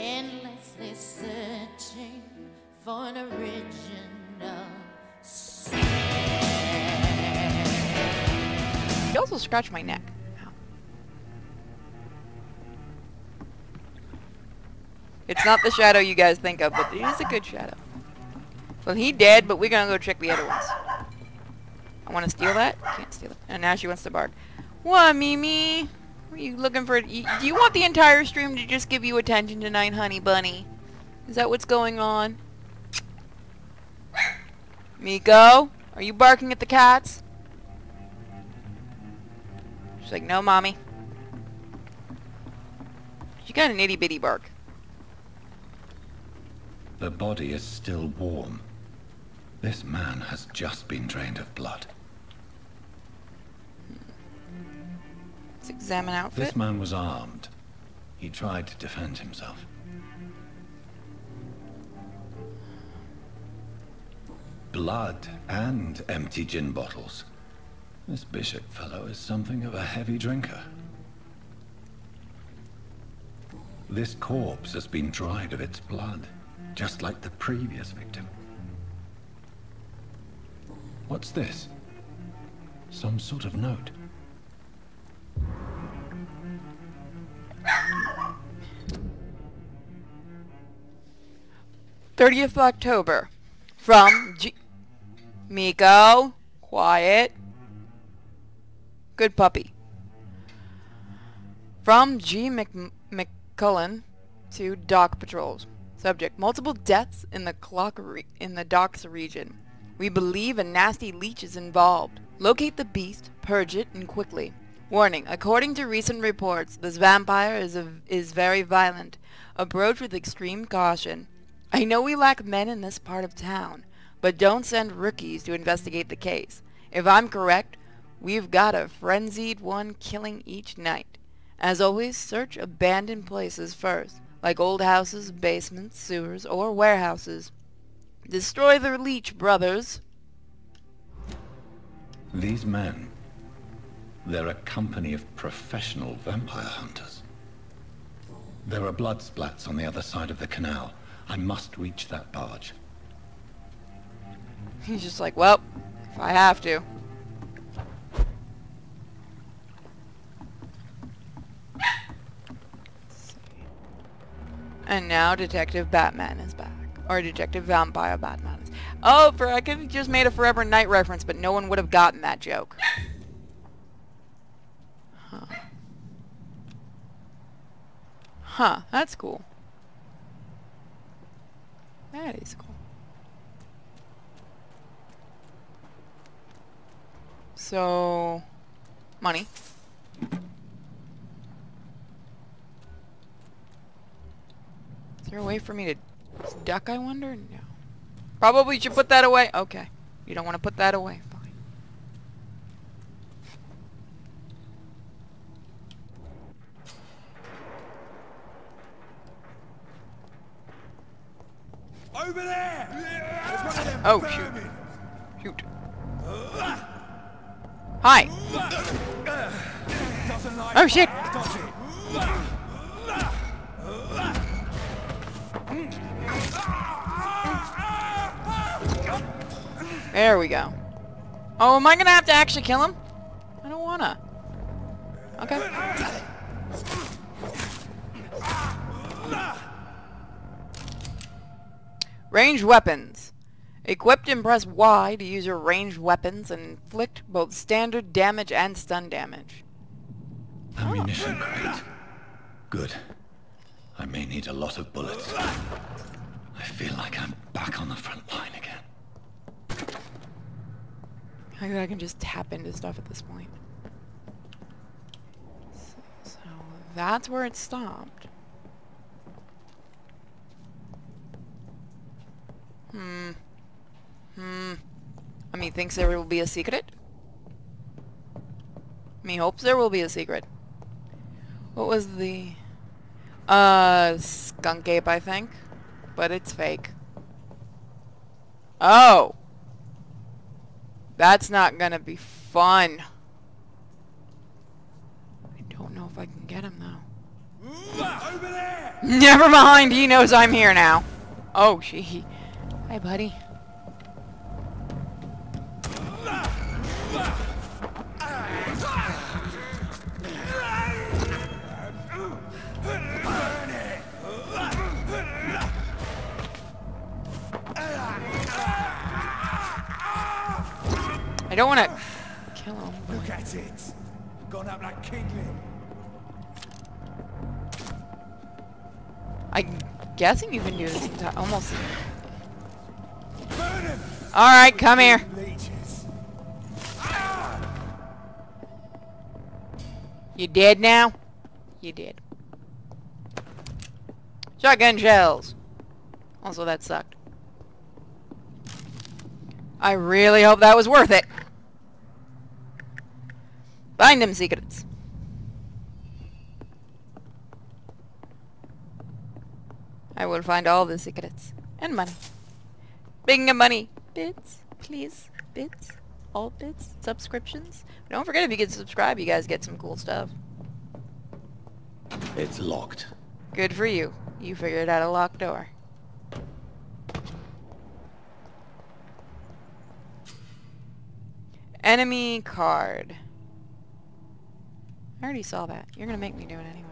endlessly searching for an also scratched my neck. Ow. It's not the shadow you guys think of, but it is a good shadow. Well, he dead, but we're gonna go check the other ones. I want to steal that? Can't steal it. And now she wants to bark. What, Mimi? Are you looking for... Do you want the entire stream to just give you attention tonight, honey bunny? Is that what's going on? Miko? Are you barking at the cats? She's like, no, mommy. She got an itty bitty bark. The body is still warm. This man has just been drained of blood. Examine outfit. This man was armed. He tried to defend himself. Blood and empty gin bottles. This bishop fellow is something of a heavy drinker. This corpse has been dried of its blood, just like the previous victim. What's this? Some sort of note. Thirtieth of October. From G Miko. Quiet. Good puppy. From G. Mc McCullum to Dock Patrols. Subject: Multiple deaths in the clock in the docks region. We believe a nasty leech is involved. Locate the beast, purge it, and quickly. Warning: According to recent reports, this vampire is a, is very violent. Approach with extreme caution. I know we lack men in this part of town, but don't send rookies to investigate the case. If I'm correct, we've got a frenzied one killing each night. As always, search abandoned places first, like old houses, basements, sewers, or warehouses. Destroy the leech, brothers. These men, they're a company of professional vampire hunters. There are blood splats on the other side of the canal. I must reach that barge. He's just like, well, if I have to. And now Detective Batman is back. Or Detective Vampire Batman is... Oh, for I could have just made a Forever Knight reference, but no one would have gotten that joke. Huh. Huh, that's cool. That is cool. So, money. Is there a way for me to duck, I wonder? No. Probably should put that away. Okay. You don't want to put that away. Fine. Over there! There's one of them Oh, shoot. Shoot. Hi. Oh, shit. fire, does it? There we go. Oh, am I gonna have to actually kill him? I don't wanna. Okay. Ranged weapons. Equipped and press Y to use your ranged weapons and inflict both standard damage and stun damage. Ammunition crate. Good. I may need a lot of bullets. I feel like I'm back on the front line again. I think I can just tap into stuff at this point. So, so that's where it stopped. Hmm. Hmm. I mean, thinks there will be a secret? Me hopes there will be a secret. What was the... Uh, skunk ape, I think. But it's fake. Oh! That's not gonna be fun. I don't know if I can get him though. Over there! Never mind, he knows I'm here now. Oh, she. Hi, buddy. I don't want to kill him. Look at it! Gone up like Kingling. I'm guessing you can do this almost. Burn him! All right, come here. You dead now? You did. Shotgun shells. Also, that sucked. I really hope that was worth it. Find them secrets. I will find all the secrets. And money. Speaking of money. Bits, please. Bits. All bits. Subscriptions. Don't forget if you can subscribe, you guys get some cool stuff. It's locked. Good for you. You figured out a locked door. Enemy card. I already saw that. You're gonna make me do it anyway.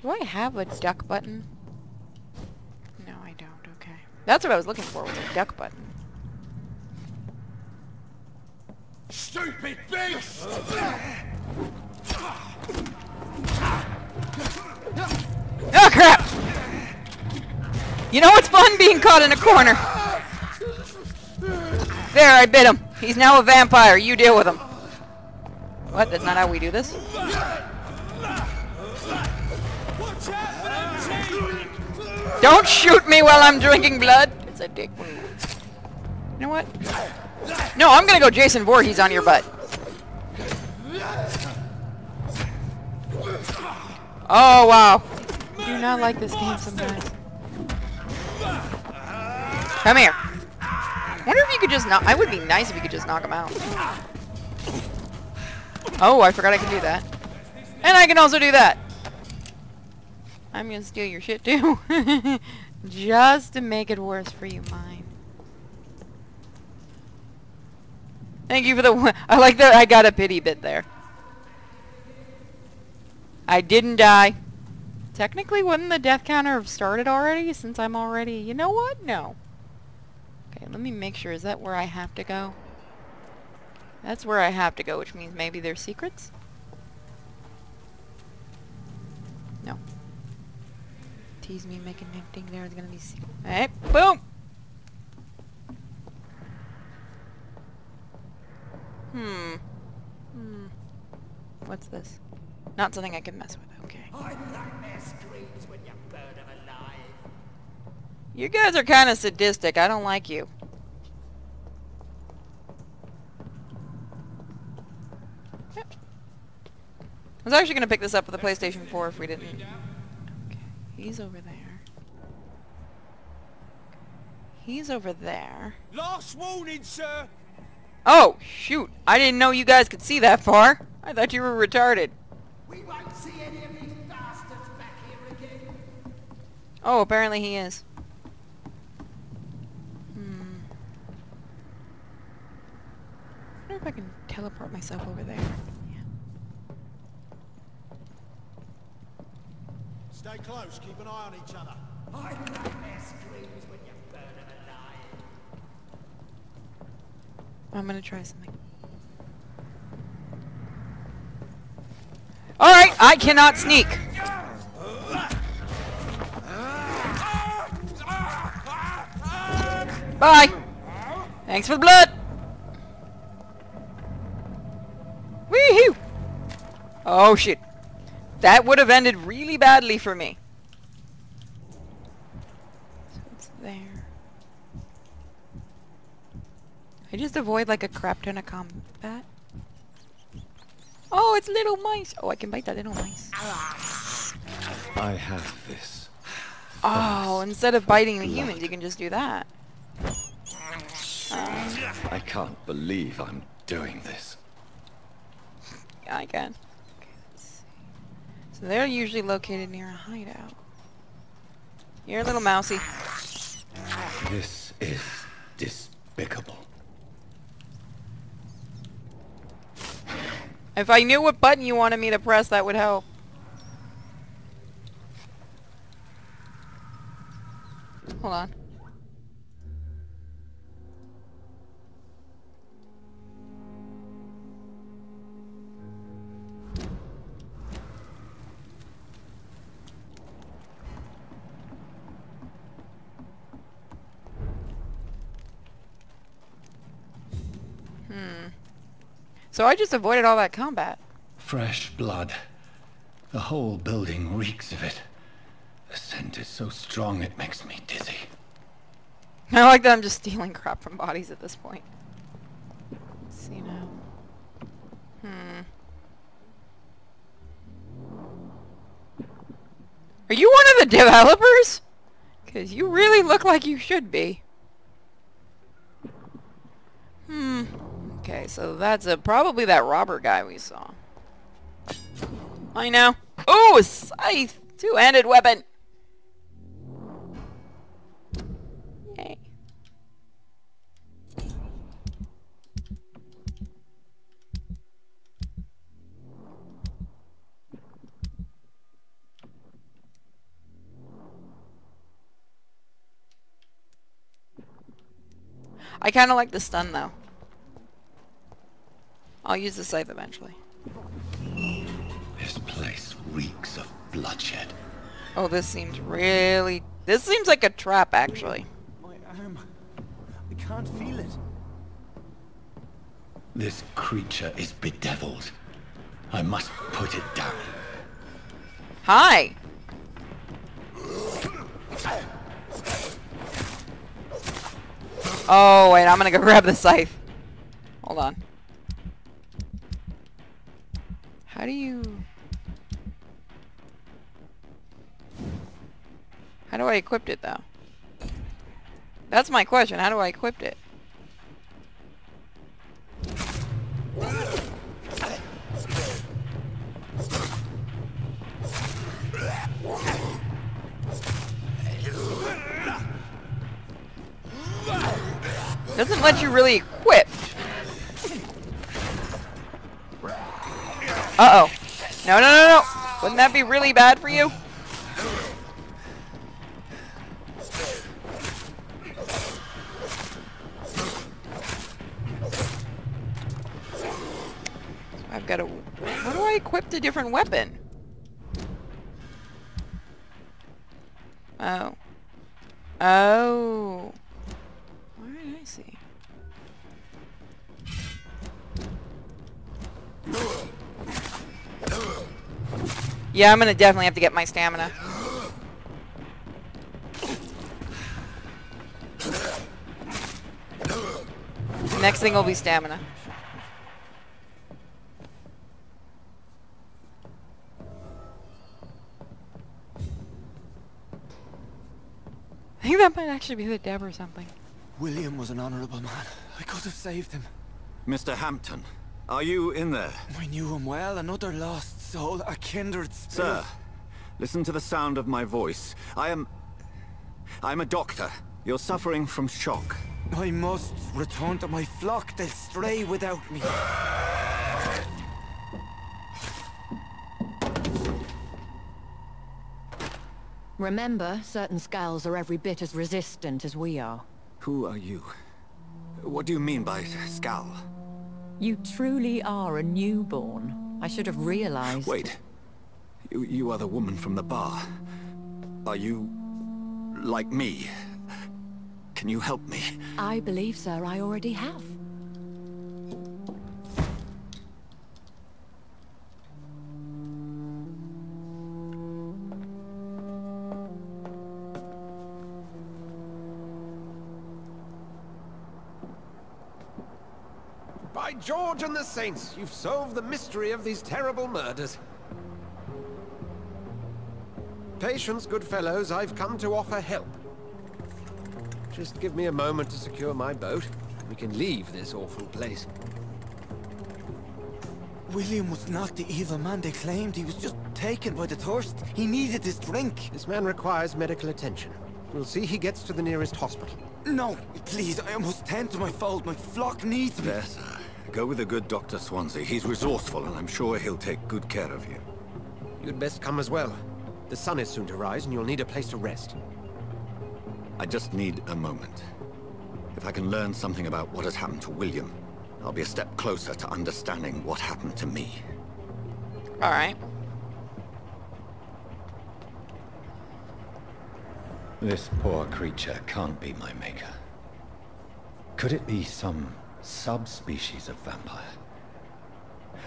Do I have a duck button? No, I don't. Okay. That's what I was looking for, was a duck button. Stupid beast! Oh crap! You know what's fun? Being caught in a corner. There, I bit him. He's now a vampire. You deal with him. What? That's not how we do this? Don't shoot me while I'm drinking blood. It's a dick move. You know what? No, I'm gonna go Jason Voorhees on your butt. Oh, wow. I do not like this game sometimes. Come here. I wonder if you could just knock... I would be nice if you could just knock him out. Oh, I forgot I can do that. And I can also do that. I'm gonna steal your shit too. Just to make it worse for you, mine. Thank you for the. I like that I got a pity bit there. I didn't die. Technically, wouldn't the death counter have started already since I'm already... You know what? No. Okay, let me make sure. Is that where I have to go? That's where I have to go, which means maybe there's secrets? No. Tease me, making him think there's gonna be. Hey, boom! Hmm. Hmm. What's this? Not something I can mess with, okay. I nightmare screams when you burn them alive. You guys are kind of sadistic. I don't like you. I was actually going to pick this up with the PlayStation 4 if we didn't. Okay, he's over there. He's over there. Last warning, sir! Oh, shoot. I didn't know you guys could see that far. I thought you were retarded. We won't see any of these bastards back here again. Oh, apparently he is. Hmm. I wonder if I can teleport myself over there. Yeah. Stay close, keep an eye on each other. I nightmare screams when you burn them alive. I'm gonna try something. Alright, I cannot sneak. Bye. Thanks for the blood. Wee-hoo. Oh shit. That would have ended really badly for me. So it's there. I just avoid like a crap ton of combat. Oh, it's little mice. Oh, I can bite that little mice. I have this. Oh, instead of biting the humans, you can just do that. Um, I can't believe I'm doing this. Yeah, I can. Okay, let's see. So they're usually located near a hideout. You're a little mousy. This is despicable. If I knew what button you wanted me to press, that would help. Hold on. Hmm. So I just avoided all that combat. Fresh blood. The whole building reeks of it. The scent is so strong it makes me dizzy. I like that I'm just stealing crap from bodies at this point. Let's see now. Hmm. Are you one of the developers? Because you really look like you should be. Hmm. Okay, so that's a, probably that robber guy we saw. I know. Ooh, a scythe! Two-handed weapon! Yay. I kind of like the stun though. I'll use the scythe eventually. This place reeks of bloodshed. Oh, this seems really... This seems like a trap, actually. My arm. I can't feel it. This creature is bedeviled. I must put it down. Hi! Oh, wait, I'm gonna go grab the scythe. Hold on. Do you... How do I equip it, though? That's my question. How do I equip it? Doesn't let you really Uh-oh. No, no, no, no. Wouldn't that be really bad for you? I've got to... How do I equip the different weapon? Oh. Oh. Yeah, I'm gonna definitely have to get my stamina. Next thing will be stamina. I think that might actually be the Deb or something. William was an honorable man. I could have saved him. Mr. Hampton, are you in there? I knew him well, another lost soul, a kindred spirit. Sir, listen to the sound of my voice. I am... I'm a doctor. You're suffering from shock. I must return to my flock. They'll stray without me. Remember, certain Skals are every bit as resistant as we are. Who are you? What do you mean by Skal? You truly are a newborn. I should have realized. Wait. You, you are the woman from the bar. Are you... like me? Can you help me? I believe, sir, I already have. George and the Saints, you've solved the mystery of these terrible murders. Patience, good fellows, I've come to offer help. Just give me a moment to secure my boat. We can leave this awful place. William was not the evil man they claimed. He was just taken by the thirst. He needed his drink. This man requires medical attention. We'll see he gets to the nearest hospital. No, please, I must tend to my fold. My flock needs me. Better. Go with the good Dr. Swansea. He's resourceful, and I'm sure he'll take good care of you. You'd best come as well. The sun is soon to rise, and you'll need a place to rest. I just need a moment. If I can learn something about what has happened to William, I'll be a step closer to understanding what happened to me. Alright. This poor creature can't be my maker. Could it be some subspecies of vampire?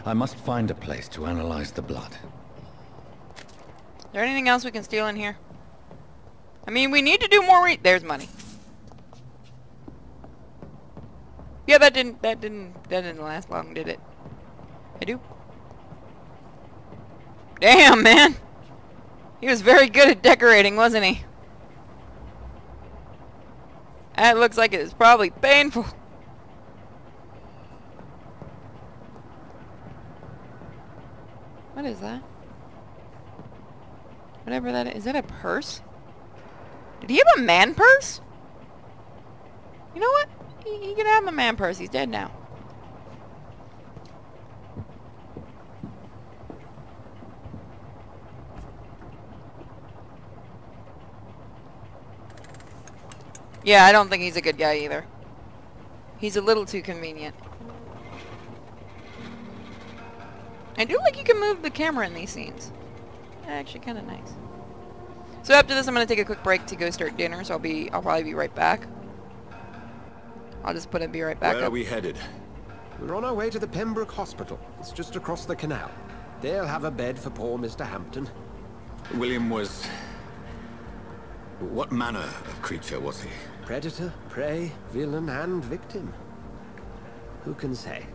I must find a place to analyze the blood. Is there anything else we can steal in here? I mean, we need to do more re- There's money. Yeah, that didn't, that didn't, that didn't last long, did it? I do. Damn, man! He was very good at decorating, wasn't he? That looks like it is probably painful. What is that? Whatever that is. Is that a purse? Did he have a man purse? You know what? He, he can have a man purse. He's dead now. Yeah, I don't think he's a good guy either. He's a little too convenient. I do like you can move the camera in these scenes. Actually, kind of nice. So after this, I'm gonna take a quick break to go start dinner. So I'll be, I'll probably be right back. I'll just put it, be right back. Where up. are we headed? We're on our way to the Pembroke Hospital. It's just across the canal. They'll have a bed for poor Mr. Hampton. William was... What manner of creature was he? Predator, prey, villain, and victim. Who can say?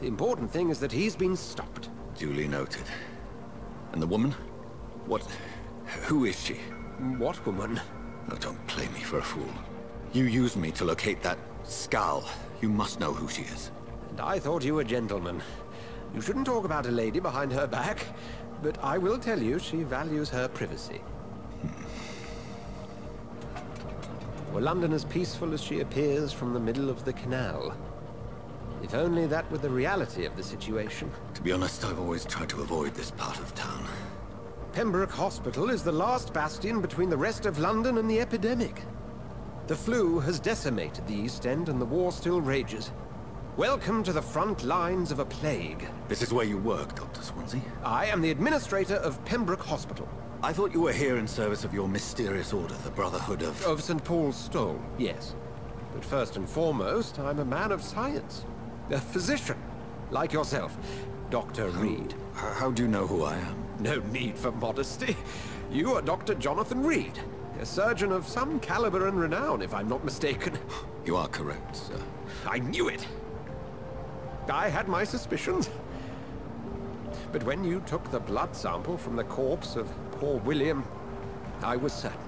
The important thing is that he's been stopped. Duly noted. And the woman? What... Who is she? What woman? Oh, don't play me for a fool. You used me to locate that Skal. You must know who she is. And I thought you a gentleman. You shouldn't talk about a lady behind her back, but I will tell you she values her privacy. Hmm. Were London as peaceful as she appears from the middle of the canal? If only that were the reality of the situation. To be honest, I've always tried to avoid this part of town. Pembroke Hospital is the last bastion between the rest of London and the epidemic. The flu has decimated the East End and the war still rages. Welcome to the front lines of a plague. This is where you work, Dr. Swansea. I am the administrator of Pembroke Hospital. I thought you were here in service of your mysterious order, the Brotherhood of... Of St. Paul's Stole, yes. But first and foremost, I'm a man of science. A physician, like yourself. Dr. Reed. How, how do you know who I am? No need for modesty. You are Dr. Jonathan Reed, a surgeon of some caliber and renown, if I'm not mistaken. You are correct, sir. I knew it! I had my suspicions. But when you took the blood sample from the corpse of poor William, I was certain.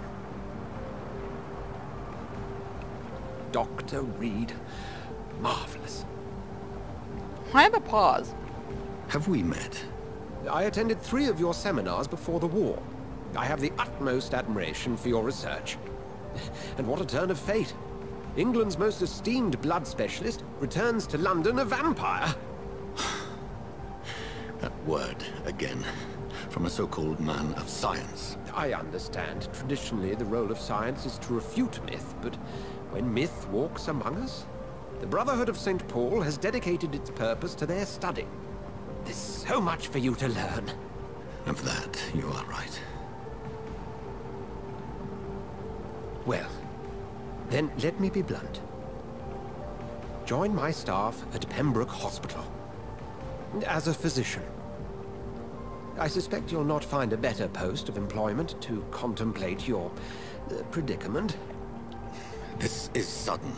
Dr. Reed. Marvelous. I have a pause. Have we met? I attended three of your seminars before the war. I have the utmost admiration for your research. And what a turn of fate. England's most esteemed blood specialist returns to London a vampire. That word, again. From a so-called man of science. I understand. Traditionally, the role of science is to refute myth, but when myth walks among us, the Brotherhood of St. Paul has dedicated its purpose to their study. There's so much for you to learn. Of that, you are right. Well, then let me be blunt. Join my staff at Pembroke Hospital. As a physician. I suspect you'll not find a better post of employment to contemplate your uh, predicament. This is sudden.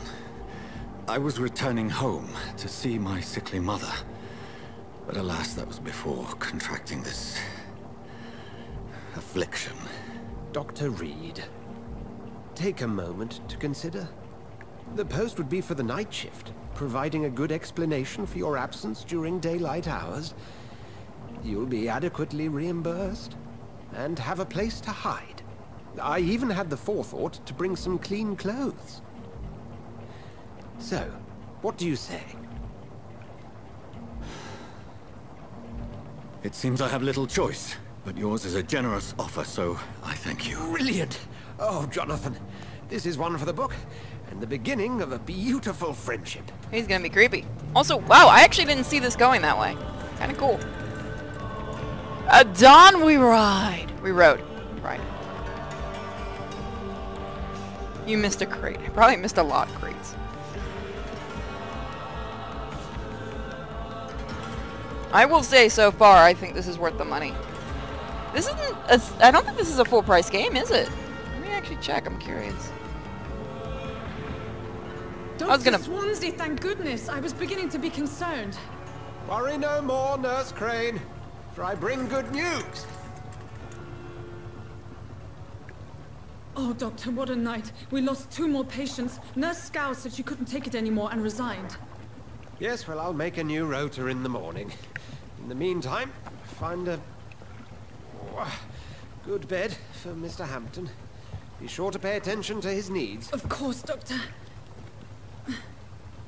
I was returning home to see my sickly mother. But alas, that was before contracting this... affliction. Dr. Reed, take a moment to consider. The post would be for the night shift. providing a good explanation for your absence during daylight hours, you'll be adequately reimbursed and have a place to hide. I even had the forethought to bring some clean clothes. So, what do you say? It seems I have little choice, but yours is a generous offer, so I thank you. Brilliant! Oh, Jonathan, this is one for the book, and the beginning of a beautiful friendship. He's gonna be creepy. Also, wow, I actually didn't see this going that way. Kinda cool. At dawn we ride. We rode. Right. You missed a crate. Probably missed a lot of crates. I will say so far, I think this is worth the money. This isn't a, I don't think this is a full price game, is it? Let me actually check, I'm curious. Dr. was gonna- Swansea, thank goodness. I was beginning to be concerned. Worry no more, Nurse Crane, for I bring good news. Oh, Doctor, what a night. We lost two more patients. Nurse Scow said she couldn't take it anymore and resigned. Yes, well, I'll make a new rotor in the morning. In the meantime, find a good bed for Mr. Hampton. Be sure to pay attention to his needs. Of course, Doctor.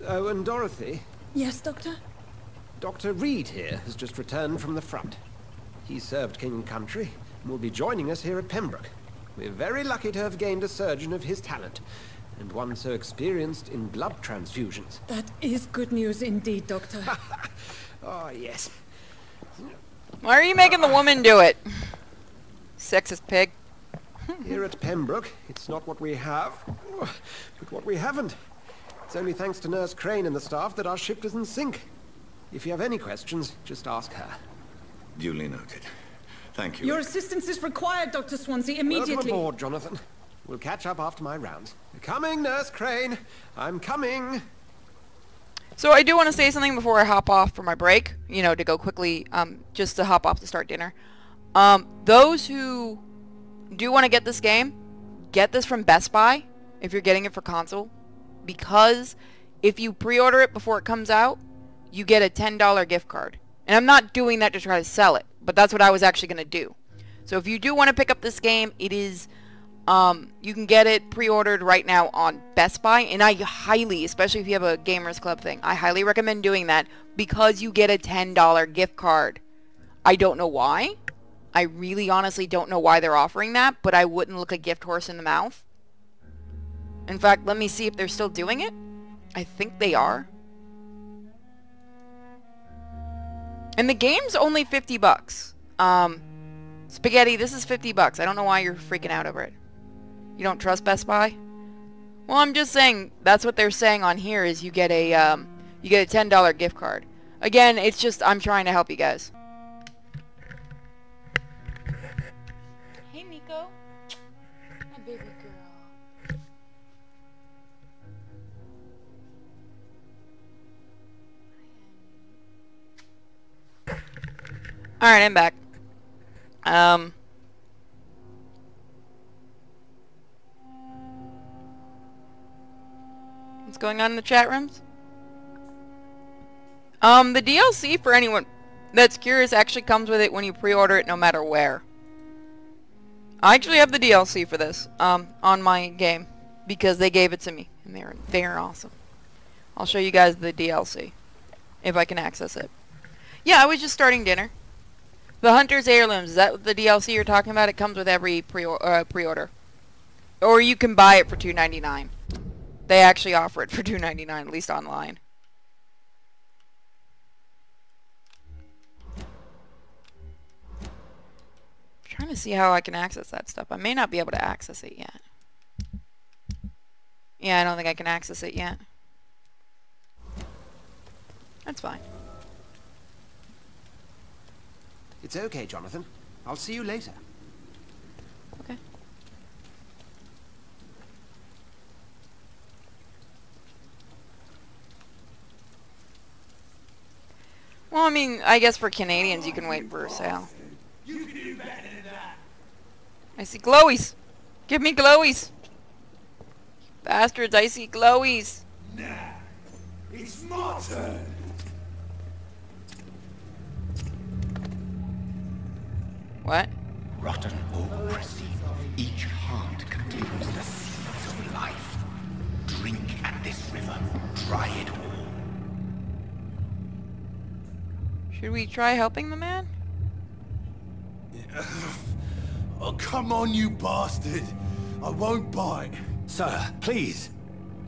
Oh, and Dorothy, Yes, Doctor? Dr. Reed here has just returned from the front. He served King and Country and will be joining us here at Pembroke. We're very lucky to have gained a surgeon of his talent, and one so experienced in blood transfusions. That is good news indeed, Doctor. Oh, yes. Why are you making the woman do it? Sexist pig. Here at Pembroke, it's not what we have, but what we haven't. It's only thanks to Nurse Crane and the staff that our ship doesn't sink. If you have any questions, just ask her. Duly noted. Thank you. Your assistance is required, Dr. Swansea, Welcome immediately. aboard, Jonathan. We'll catch up after my rounds. Coming, Nurse Crane. I'm coming. So I do want to say something before I hop off for my break, you know, to go quickly, um, just to hop off to start dinner. Um, those who do want to get this game, get this from Best Buy if you're getting it for console, because if you pre-order it before it comes out, you get a $10 gift card. And I'm not doing that to try to sell it, but that's what I was actually going to do. So if you do want to pick up this game, it is um, you can get it pre-ordered right now on Best Buy, and I highly, especially if you have a Gamers Club thing, I highly recommend doing that because you get a $10 gift card. I don't know why. I really honestly don't know why they're offering that, but I wouldn't look a gift horse in the mouth. In fact, let me see if they're still doing it. I think they are. And the game's only 50 bucks. Um, Spaghetti, this is 50 bucks. I don't know why you're freaking out over it. You don't trust Best Buy? Well, I'm just saying that's what they're saying on here is you get a um, you get a $10 gift card. Again, it's just I'm trying to help you guys. Hey, Miko. My baby girl. Alright, I'm back. Um... What's going on in the chat rooms? Um, the DLC for anyone that's curious actually comes with it when you pre-order it no matter where. I actually have the DLC for this, um, on my game. Because they gave it to me. And they're, they're awesome. I'll show you guys the DLC. If I can access it. Yeah, I was just starting dinner. The Hunter's Heirlooms, is that the DLC you're talking about? It comes with every pre uh, pre-order. Or you can buy it for two ninety nine. They actually offer it for two ninety nine, at least online. trying to see how I can access that stuff. I may not be able to access it yet. Yeah, I don't think I can access it yet. That's fine. It's okay, Jonathan. I'll see you later. Okay. Well, I mean, I guess for Canadians, you can wait for a sale. I see glowies. Give me glowies. Bastards, I see glowies. It's my turn! What? Rotten or each heart contains the seeds of life. Drink at this river, dry it all. Should we try helping the man? Oh, come on, you bastard! I won't bite. Sir, please.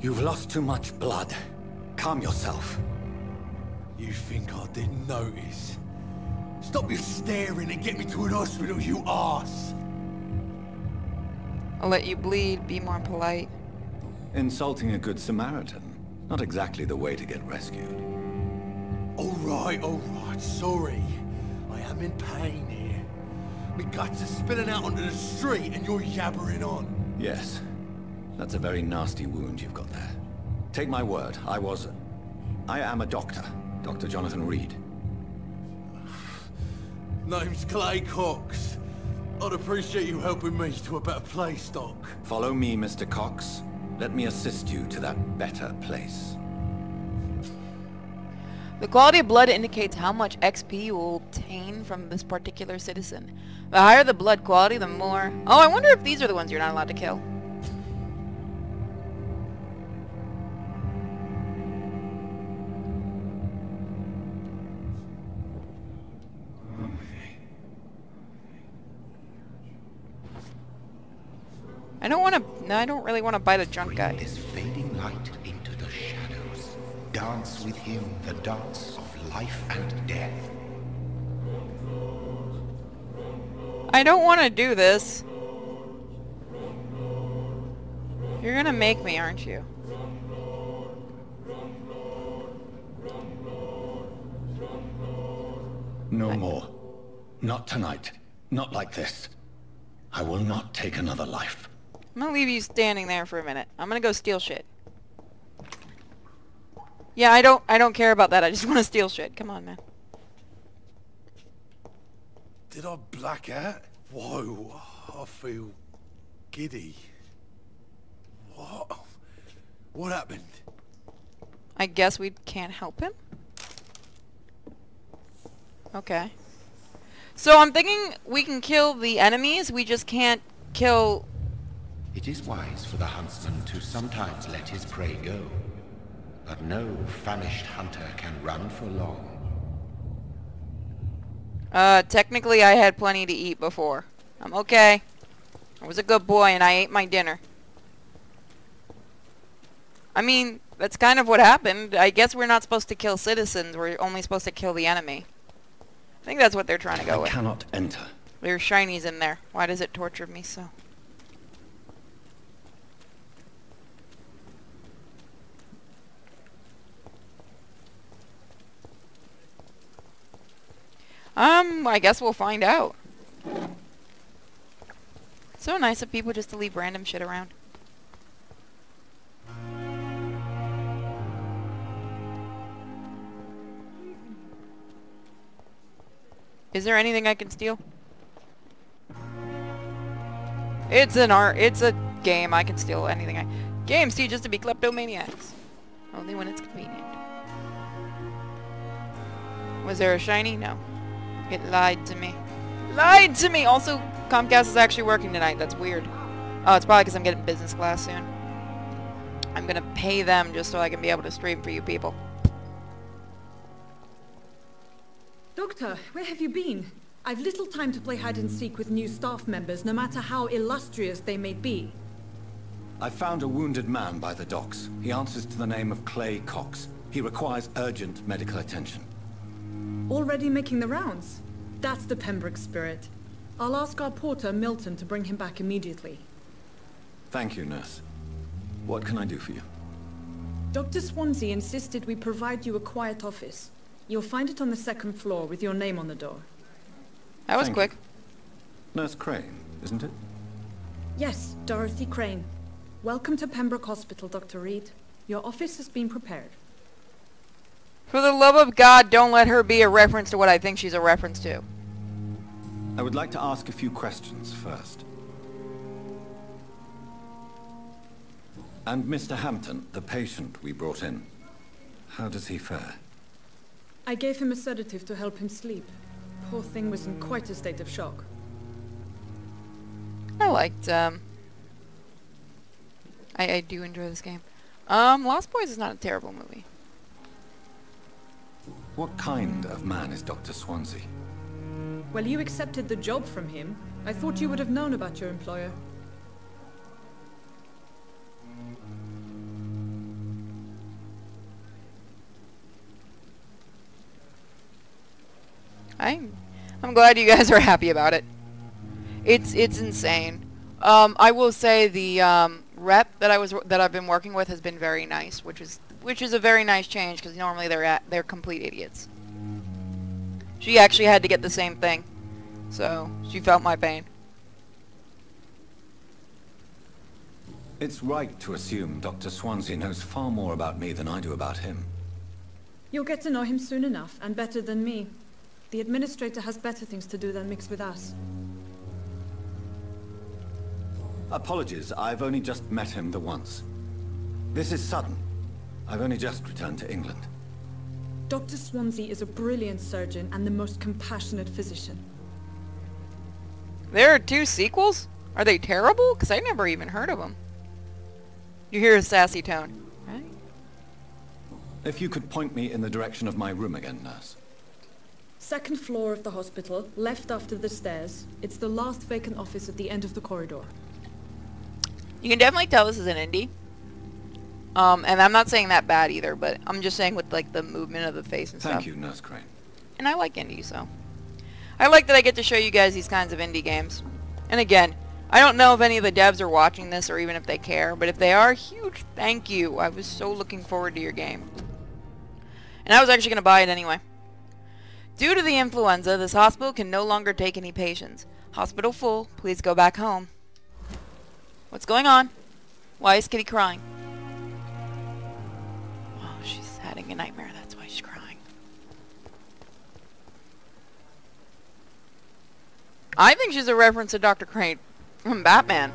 You've lost too much blood. Calm yourself. You think I didn't notice? Stop your staring and get me to an hospital, you arse! I'll let you bleed. Be more polite. Insulting a good Samaritan. Not exactly the way to get rescued. Alright, alright, sorry. I am in pain here. My guts are spilling out onto the street and you're yabbering on. Yes. That's a very nasty wound you've got there. Take my word, I was... I am a doctor. Dr. Jonathan Reed. Name's Clay Cox. I'd appreciate you helping me to a better place, Doc. Follow me, Mr. Cox. Let me assist you to that better place. The quality of blood indicates how much XP you will obtain from this particular citizen. The higher the blood quality, the more... Oh, I wonder if these are the ones you're not allowed to kill. I don't want to... No, I don't really want to bite a drunk guy. This fading light. Dance with him the dance of life and death. I don't want to do this. You're gonna make me, aren't you? No more. Not tonight. Not like this. I will not take another life. I'm gonna leave you standing there for a minute. I'm gonna go steal shit. Yeah, I don't I don't care about that. I just want to steal shit. Come on, man. Did I black out? Whoa, I feel giddy. What? What happened? I guess we can't help him? Okay. So I'm thinking we can kill the enemies, we just can't kill... It is wise for the huntsman to sometimes let his prey go. But no famished hunter can run for long. Uh, technically I had plenty to eat before. I'm okay. I was a good boy and I ate my dinner. I mean, that's kind of what happened. I guess we're not supposed to kill citizens. We're only supposed to kill the enemy. I think that's what they're trying to go I with. cannot enter. There's shinies in there. Why does it torture me so? Um, I guess we'll find out. So nice of people just to leave random shit around. Is there anything I can steal? It's an art. It's a game. I can steal anything. I teach us to be kleptomaniacs. Only when it's convenient. Was there a shiny? No. It lied to me. Lied to me! Also, Comcast is actually working tonight. That's weird. Oh, it's probably because I'm getting business class soon. I'm gonna pay them just so I can be able to stream for you people. Doctor, where have you been? I've little time to play hide and seek with new staff members, no matter how illustrious they may be. I found a wounded man by the docks. He answers to the name of Clay Cox. He requires urgent medical attention. Already making the rounds? That's the Pembroke spirit. I'll ask our porter, Milton, to bring him back immediately. Thank you, nurse. What can I do for you? Dr. Swansea insisted we provide you a quiet office. You'll find it on the second floor with your name on the door. That was Thank quick. you. Nurse Crane, isn't it? Yes, Dorothy Crane. Welcome to Pembroke Hospital, Dr. Reed. Your office has been prepared. For the love of God, don't let her be a reference to what I think she's a reference to. I would like to ask a few questions first. And Mr. Hampton, the patient we brought in. How does he fare? I gave him a sedative to help him sleep. Poor thing was in quite a state of shock. I liked, um... I, I do enjoy this game. Um, Lost Boys is not a terrible movie. What kind of man is Dr. Swansea? Well, you accepted the job from him. I thought you would have known about your employer. I'm, I'm glad you guys are happy about it. It's it's insane. Um, I will say the um, rep that I was that I've been working with has been very nice, which is which is a very nice change because normally they're at, they're complete idiots. She actually had to get the same thing, so she felt my pain. It's right to assume Dr. Swansea knows far more about me than I do about him. You'll get to know him soon enough, and better than me. The administrator has better things to do than mix with us. Apologies, I've only just met him the once. This is sudden. I've only just returned to England. Dr. Swansea is a brilliant surgeon and the most compassionate physician. There are two sequels? Are they terrible? Because I never even heard of them. You hear a sassy tone, right? If you could point me in the direction of my room again, nurse. Second floor of the hospital, left after the stairs. It's the last vacant office at the end of the corridor. You can definitely tell this is an indie. Um, and I'm not saying that bad either, but I'm just saying with like the movement of the face and Thank stuff. Thank you, Nurse Crane. And I like indie, so. I like that I get to show you guys these kinds of indie games. And again, I don't know if any of the devs are watching this or even if they care, but if they are, huge thank you. I was so looking forward to your game. And I was actually going to buy it anyway. Due to the influenza, this hospital can no longer take any patients. Hospital full, please go back home. What's going on? Why is Kitty crying? Having a nightmare, that's why she's crying. I think she's a reference to Dr. Crane from Batman.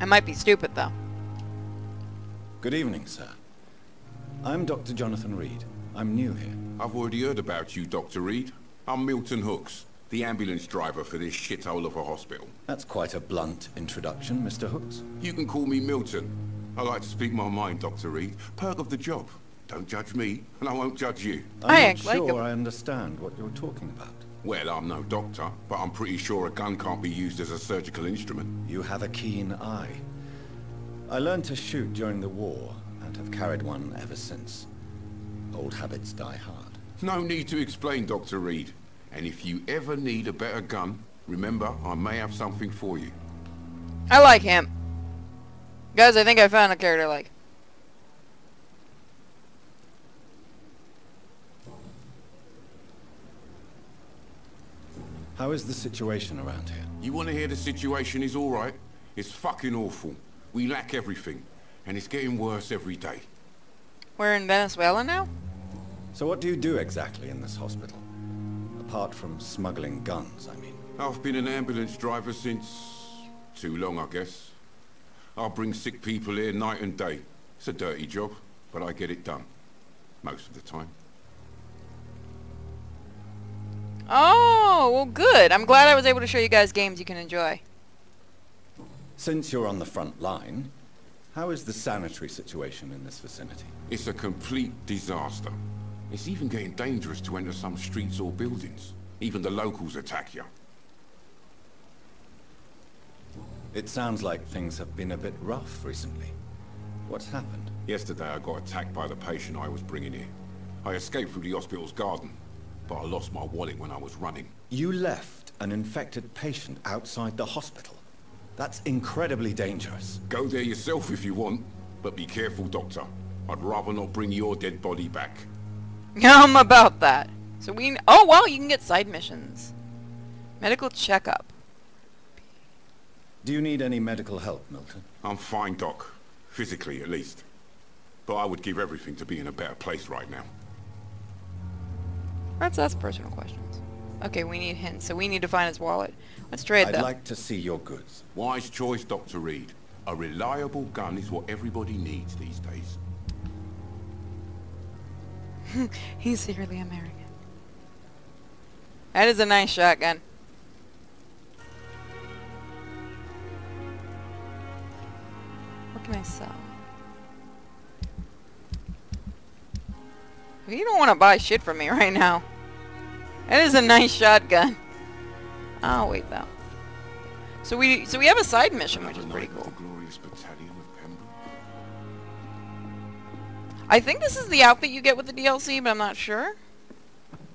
I might be stupid, though. Good evening, sir. I'm Dr. Jonathan Reed. I'm new here. I've already heard about you, Dr. Reed. I'm Milton Hooks, the ambulance driver for this shithole of a hospital. That's quite a blunt introduction, Mr. Hooks. You can call me Milton. I like to speak my mind, Dr. Reed. Perk of the job. Don't judge me, and I won't judge you. I'm I not act like sure a- I understand what you're talking about. Well, I'm no doctor, but I'm pretty sure a gun can't be used as a surgical instrument. You have a keen eye. I learned to shoot during the war, and have carried one ever since. Old habits die hard. No need to explain, Dr. Reed. And if you ever need a better gun, remember, I may have something for you. I like him. Guys, I think I found a character like. How is the situation around here? You want to hear the situation is all right? It's fucking awful. We lack everything, and it's getting worse every day. We're in Venezuela now? So what do you do exactly in this hospital? Apart from smuggling guns, I mean. I've been an ambulance driver since... too long, I guess. I'll bring sick people here night and day. It's a dirty job, but I get it done. Most of the time. Oh, well good. I'm glad I was able to show you guys games you can enjoy. Since you're on the front line, how is the sanitary situation in this vicinity? It's a complete disaster. It's even getting dangerous to enter some streets or buildings. Even the locals attack you. It sounds like things have been a bit rough recently. What's happened? Yesterday I got attacked by the patient I was bringing here. I escaped through the hospital's garden, but I lost my wallet when I was running. You left an infected patient outside the hospital. That's incredibly dangerous. Go there yourself if you want, but be careful, Doctor. I'd rather not bring your dead body back. I'm about that. So we... Oh, well, you can get side missions. Medical checkup. Do you need any medical help, Milton? I'm fine, Doc. Physically, at least. But I would give everything to be in a better place right now. That's, that's personal questions. Okay, we need hints, so we need to find his wallet. Let's trade, I'd though. like to see your goods. Wise choice, Dr. Reed. A reliable gun is what everybody needs these days. He's secretly American. That is a nice shotgun. Sell? You don't want to buy shit from me right now. That is a nice shotgun. Oh wait though. So we so we have a side mission which is pretty cool. I think this is the outfit you get with the DLC, but I'm not sure.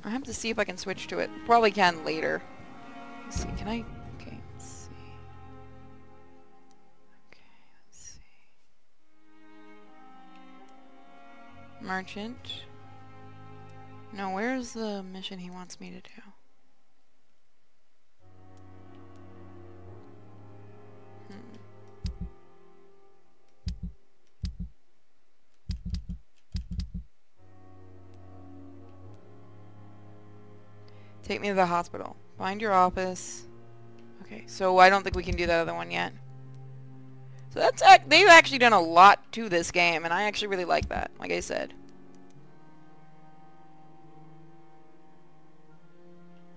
I have to see if I can switch to it. Probably can later. Let's see, can I... Merchant. No, where's the mission he wants me to do? Hmm. Take me to the hospital. Find your office. Okay, so I don't think we can do that other one yet. So that's they've actually done a lot to this game, and I actually really like that. Like I said.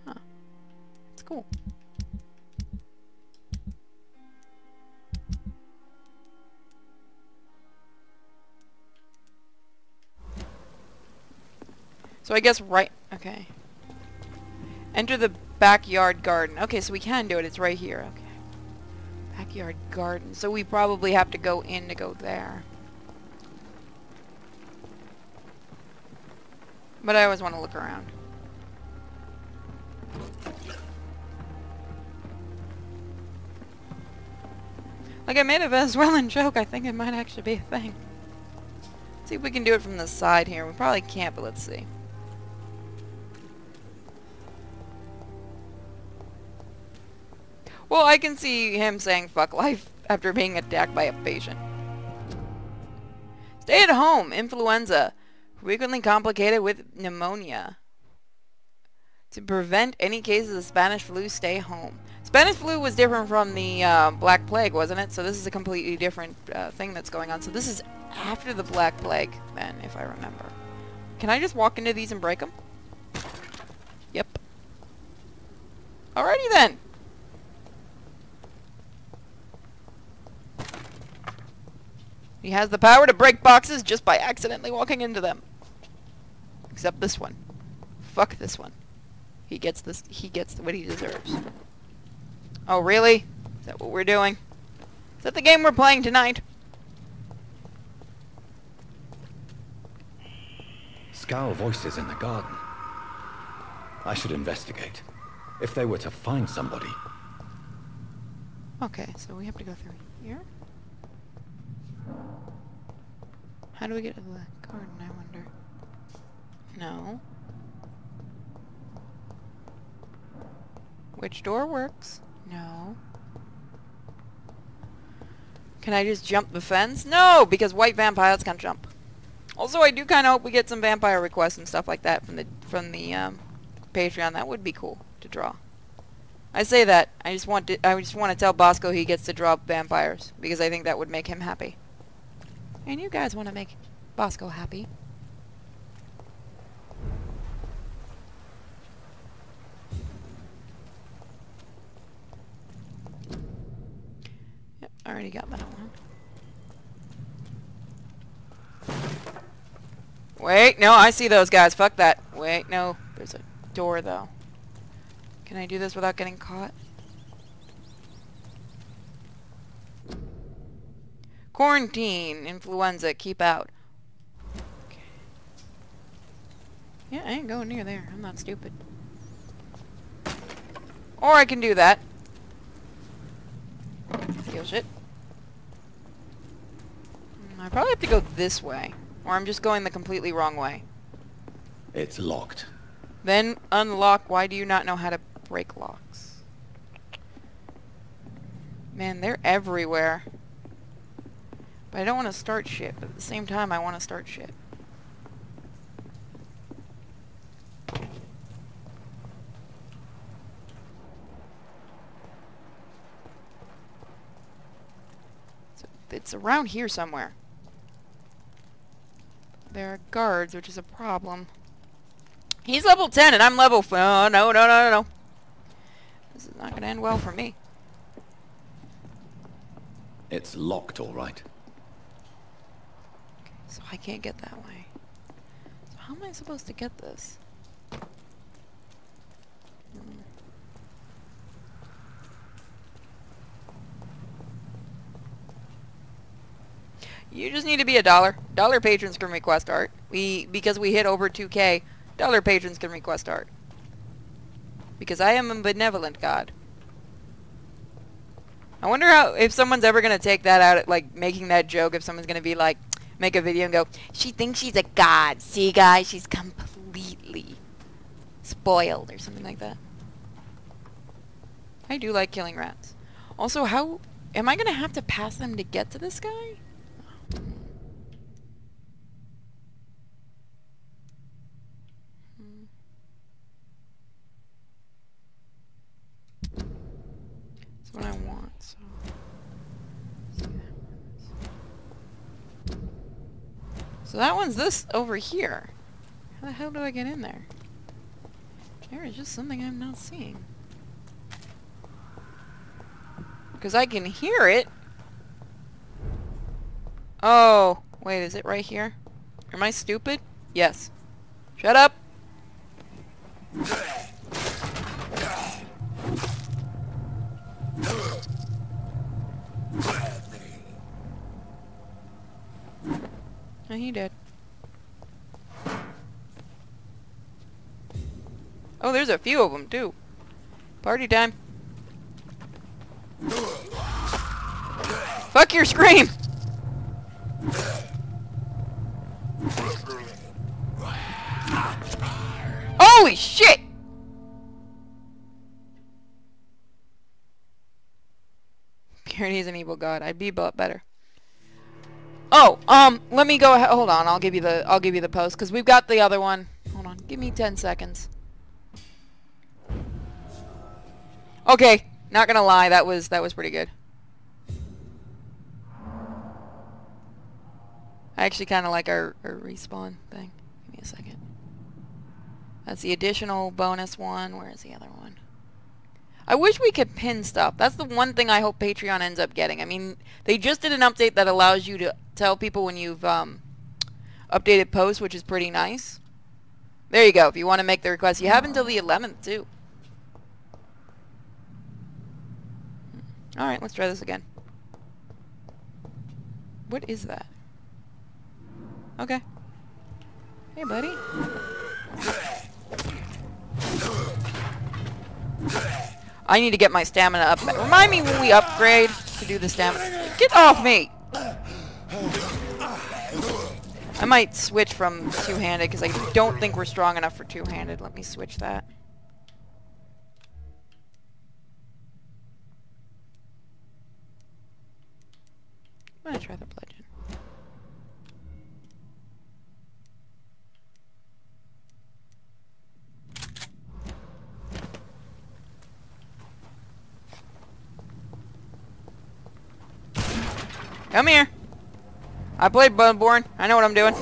Huh. It's cool. So I guess right... Okay. Enter the backyard garden. Okay, so we can do it. It's right here. Okay. Backyard garden. So we probably have to go in to go there. But I always want to look around. Like I made a Venezuelan joke. I think it might actually be a thing. see if we can do it from the side here. We probably can't, but let's see. Well, I can see him saying fuck life after being attacked by a patient. Stay at home. Influenza. Frequently complicated with pneumonia. To prevent any cases of Spanish flu, stay home. Spanish flu was different from the uh, Black Plague, wasn't it? So this is a completely different uh, thing that's going on. So this is after the Black Plague, then, if I remember. Can I just walk into these and break them? Yep. Alrighty then. He has the power to break boxes just by accidentally walking into them. Except this one. Fuck this one. He gets this. He gets what he deserves. Oh, really? Is that what we're doing? Is that the game we're playing tonight? Skal voices in the garden. I should investigate. If they were to find somebody. Okay, so we have to go through here? How do we get to the garden, I wonder? No. Which door works? No. Can I just jump the fence? No, because white vampires can't jump. Also, I do kind of hope we get some vampire requests and stuff like that from the from the um, Patreon. That would be cool to draw. I say that. I just want to. I just want to tell Bosco he gets to draw vampires because I think that would make him happy. And you guys want to make Bosco happy. Yep, I already got that one. Wait, no, I see those guys. Fuck that. Wait, no. There's a door, though. Can I do this without getting caught? Quarantine, influenza, keep out. Okay. Yeah, I ain't going near there. I'm not stupid. Or I can do that. Steal shit. Hmm, I probably have to go this way. Or I'm just going the completely wrong way. It's locked. Then unlock. Why do you not know how to break locks? Man, they're everywhere. But I don't want to start shit, but at the same time I want to start shit. It's around here somewhere. there are guards, which is a problem. He's level 10 and I'm level... Oh, no, no, no, no, no. This is not going to end well for me. It's locked, all right. So I can't get that way. So how am I supposed to get this? Hmm. You just need to be a dollar. Dollar patrons can request art. We because we hit over 2k, dollar patrons can request art. Because I am a benevolent god. I wonder how if someone's ever gonna take that out, like making that joke. If someone's gonna be like, make a video and go, she thinks she's a god. See, guys, she's completely spoiled or something like that. I do like killing rats. Also, how am I gonna have to pass them to get to this guy? Hmm. That's what I want, so... That one's this over here. How the hell do I get in there? There is just something I'm not seeing. Because I can hear it. Oh, wait, is it right here? Am I stupid? Yes. Shut up! Oh, he did. Oh, there's a few of them, too. Party time. Fuck your scream! Holy shit! Is an evil god. I'd be but better. Oh, um, let me go ahead. Hold on, I'll give you the I'll give you the post because we've got the other one. Hold on, give me 10 seconds. Okay, not gonna lie, that was that was pretty good. I actually kind of like our, our respawn thing. Give me a second. That's the additional bonus one. Where is the other one? I wish we could pin stuff. That's the one thing I hope Patreon ends up getting. I mean, they just did an update that allows you to tell people when you've um, updated posts, which is pretty nice. There you go. If you want to make the request. You have until the 11th, too. Alright, let's try this again. What is that? Okay. Hey, buddy. I need to get my stamina up. Remind me when we upgrade to do the stamina. Get off me! I might switch from two-handed because I don't think we're strong enough for two-handed. Let me switch that. I'm gonna try the bludgeon. Come here. I played Bloodborne. I know what I'm doing.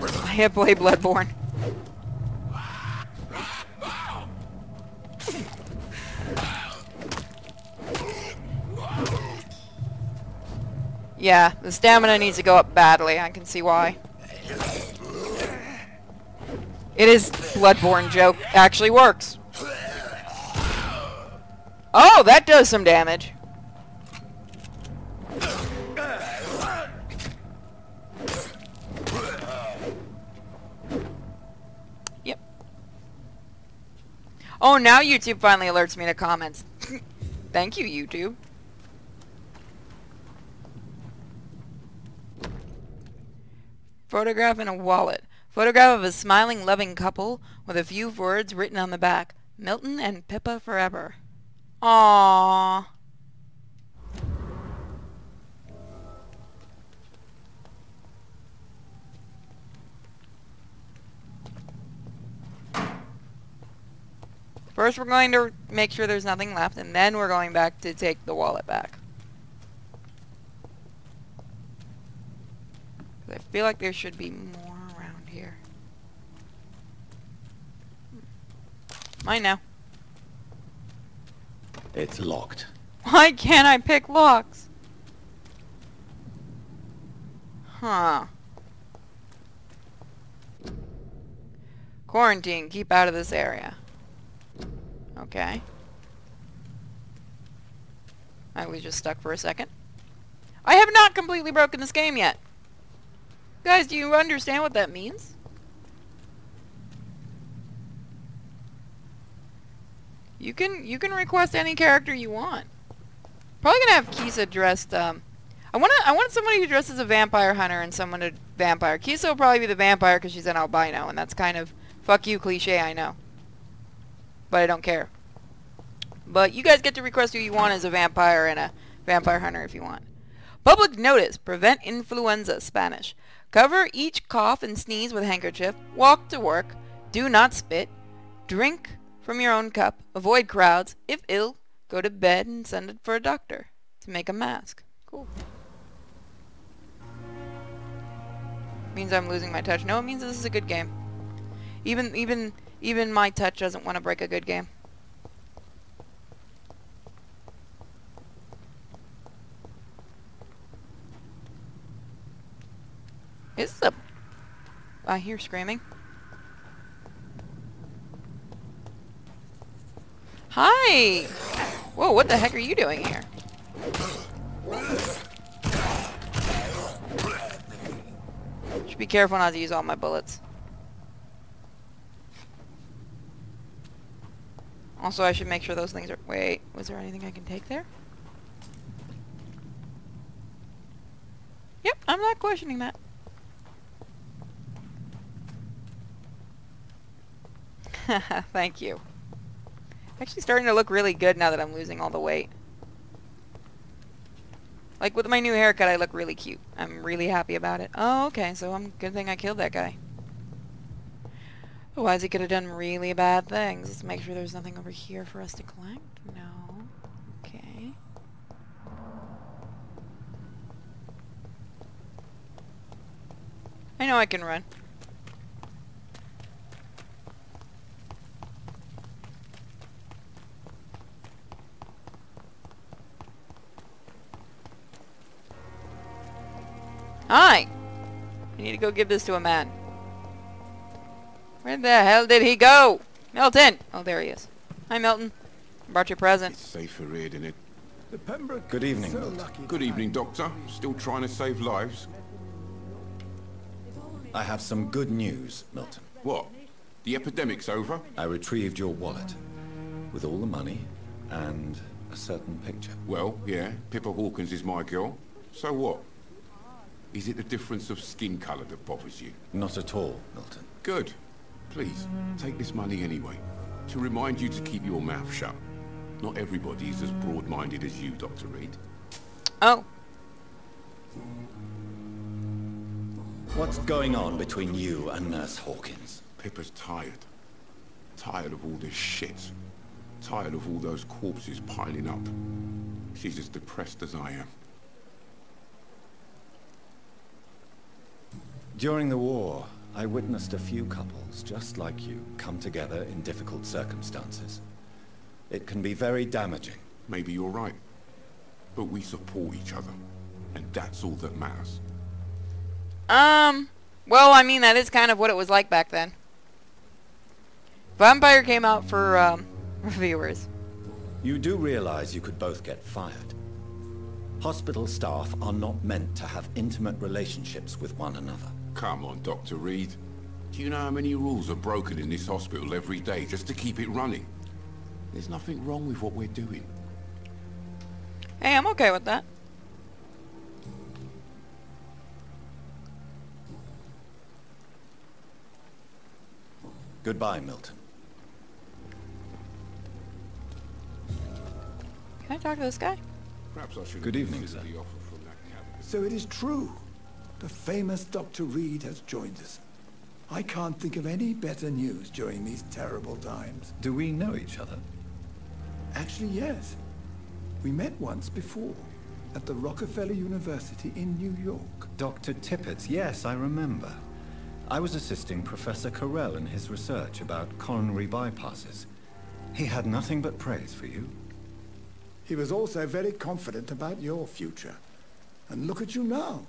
I have played Bloodborne. Yeah, the stamina needs to go up badly. I can see why. It is Bloodborne joke. Actually works. Oh, that does some damage. Oh, now YouTube finally alerts me to comments. Thank you, YouTube. Photograph in a wallet. Photograph of a smiling, loving couple with a few words written on the back. Milton and Pippa forever. Aww. First we're going to make sure there's nothing left, and then we're going back to take the wallet back. I feel like there should be more around here. Mine now. It's locked. Why can't I pick locks? Huh. Quarantine. Keep out of this area. Okay. I was just stuck for a second. I have not completely broken this game yet. Guys, do you understand what that means? You can you can request any character you want. Probably gonna have Kisa dressed. Um, I want to I want somebody who dresses as a vampire hunter and someone a vampire. Kisa will probably be the vampire because she's an albino, and that's kind of fuck you cliche. I know, but I don't care. But you guys get to request who you want as a vampire and a vampire hunter if you want. Public notice: prevent influenza. Spanish. Cover each cough and sneeze with handkerchief. Walk to work. Do not spit. Drink from your own cup. Avoid crowds. If ill, go to bed and send it for a doctor to make a mask. Cool. Means I'm losing my touch. No, it means this is a good game. Even even even my touch doesn't want to break a good game. Is a... I hear screaming. Hi! Whoa, what the heck are you doing here? Should be careful not to use all my bullets. Also, I should make sure those things are... Wait, was there anything I can take there? Yep, I'm not questioning that. Thank you. Actually starting to look really good now that I'm losing all the weight. Like with my new haircut I look really cute. I'm really happy about it. Oh, okay, so I'm good thing I killed that guy. Otherwise he could have done really bad things. Let's make sure there's nothing over here for us to collect. No. Okay. I know I can run. Hi! I need to go give this to a man. Where the hell did he go? Milton! Oh, there he is. Hi, Milton. Brought your present. It's safer here, isn't it? The Pembroke Good evening, so Milton. Good evening, Doctor. Still trying to save lives? I have some good news, Milton. What? The epidemic's over? I retrieved your wallet with all the money and a certain picture. Well, yeah, Pippa Hawkins is my girl. So what? Is it the difference of skin colour that bothers you? Not at all, Milton. Good. Please, take this money anyway. To remind you to keep your mouth shut. Not everybody is as broad-minded as you, Dr. Reed. Oh. What's going on between you and Nurse Hawkins? Pippa's tired. Tired of all this shit. Tired of all those corpses piling up. She's as depressed as I am. During the war, I witnessed a few couples, just like you, come together in difficult circumstances. It can be very damaging. Maybe you're right. But we support each other. And that's all that matters. Um, well, I mean, that is kind of what it was like back then. Vampyr came out for, um, reviewers. You do realize you could both get fired. Hospital staff are not meant to have intimate relationships with one another. Come on, Dr. Reed. Do you know how many rules are broken in this hospital every day just to keep it running? There's nothing wrong with what we're doing. Hey, I'm okay with that. Goodbye, Milton. Can I talk to this guy? Perhaps I should Good evening, sir. the offer from that. So it is true. The famous Dr. Reed has joined us. I can't think of any better news during these terrible times. Do we know each other? Actually, yes. We met once before, at the Rockefeller University in New York. Dr. Tippett, yes, I remember. I was assisting Professor Carrel in his research about coronary bypasses. He had nothing but praise for you. He was also very confident about your future. And look at you now.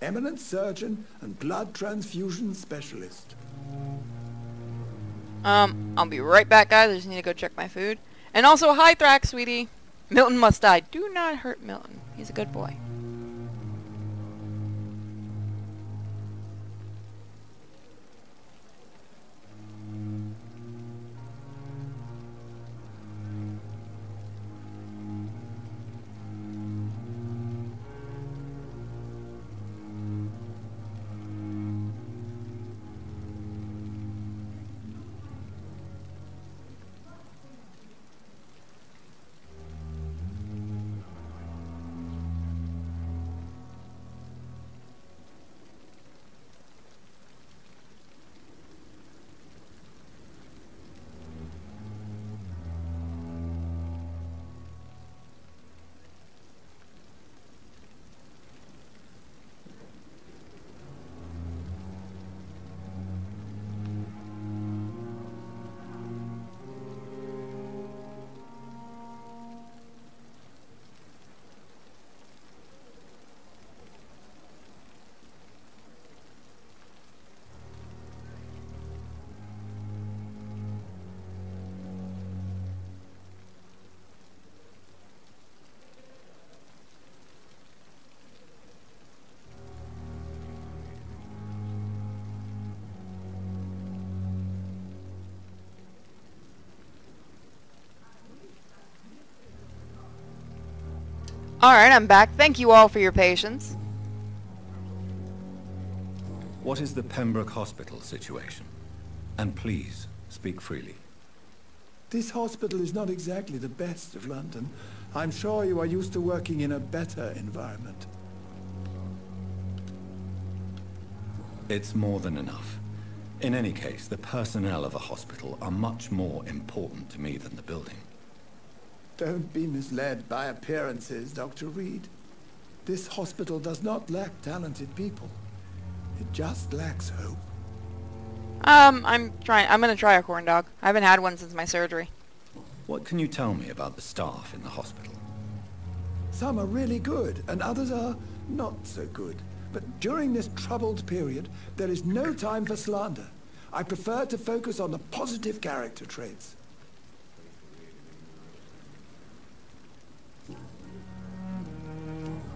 Eminent surgeon and blood transfusion specialist. Um, I'll be right back, guys. I just need to go check my food. And also, hi, Thrax, sweetie. Milton must die. Do not hurt Milton. He's a good boy. Alright, I'm back. Thank you all for your patience. What is the Pembroke Hospital situation? And please, speak freely. This hospital is not exactly the best of London. I'm sure you are used to working in a better environment. It's more than enough. In any case, the personnel of a hospital are much more important to me than the building. Don't be misled by appearances, Dr. Reed. This hospital does not lack talented people. It just lacks hope. Um, I'm trying. I'm gonna try a corn dog. I haven't had one since my surgery. What can you tell me about the staff in the hospital? Some are really good, and others are not so good. But during this troubled period, there is no time for slander. I prefer to focus on the positive character traits.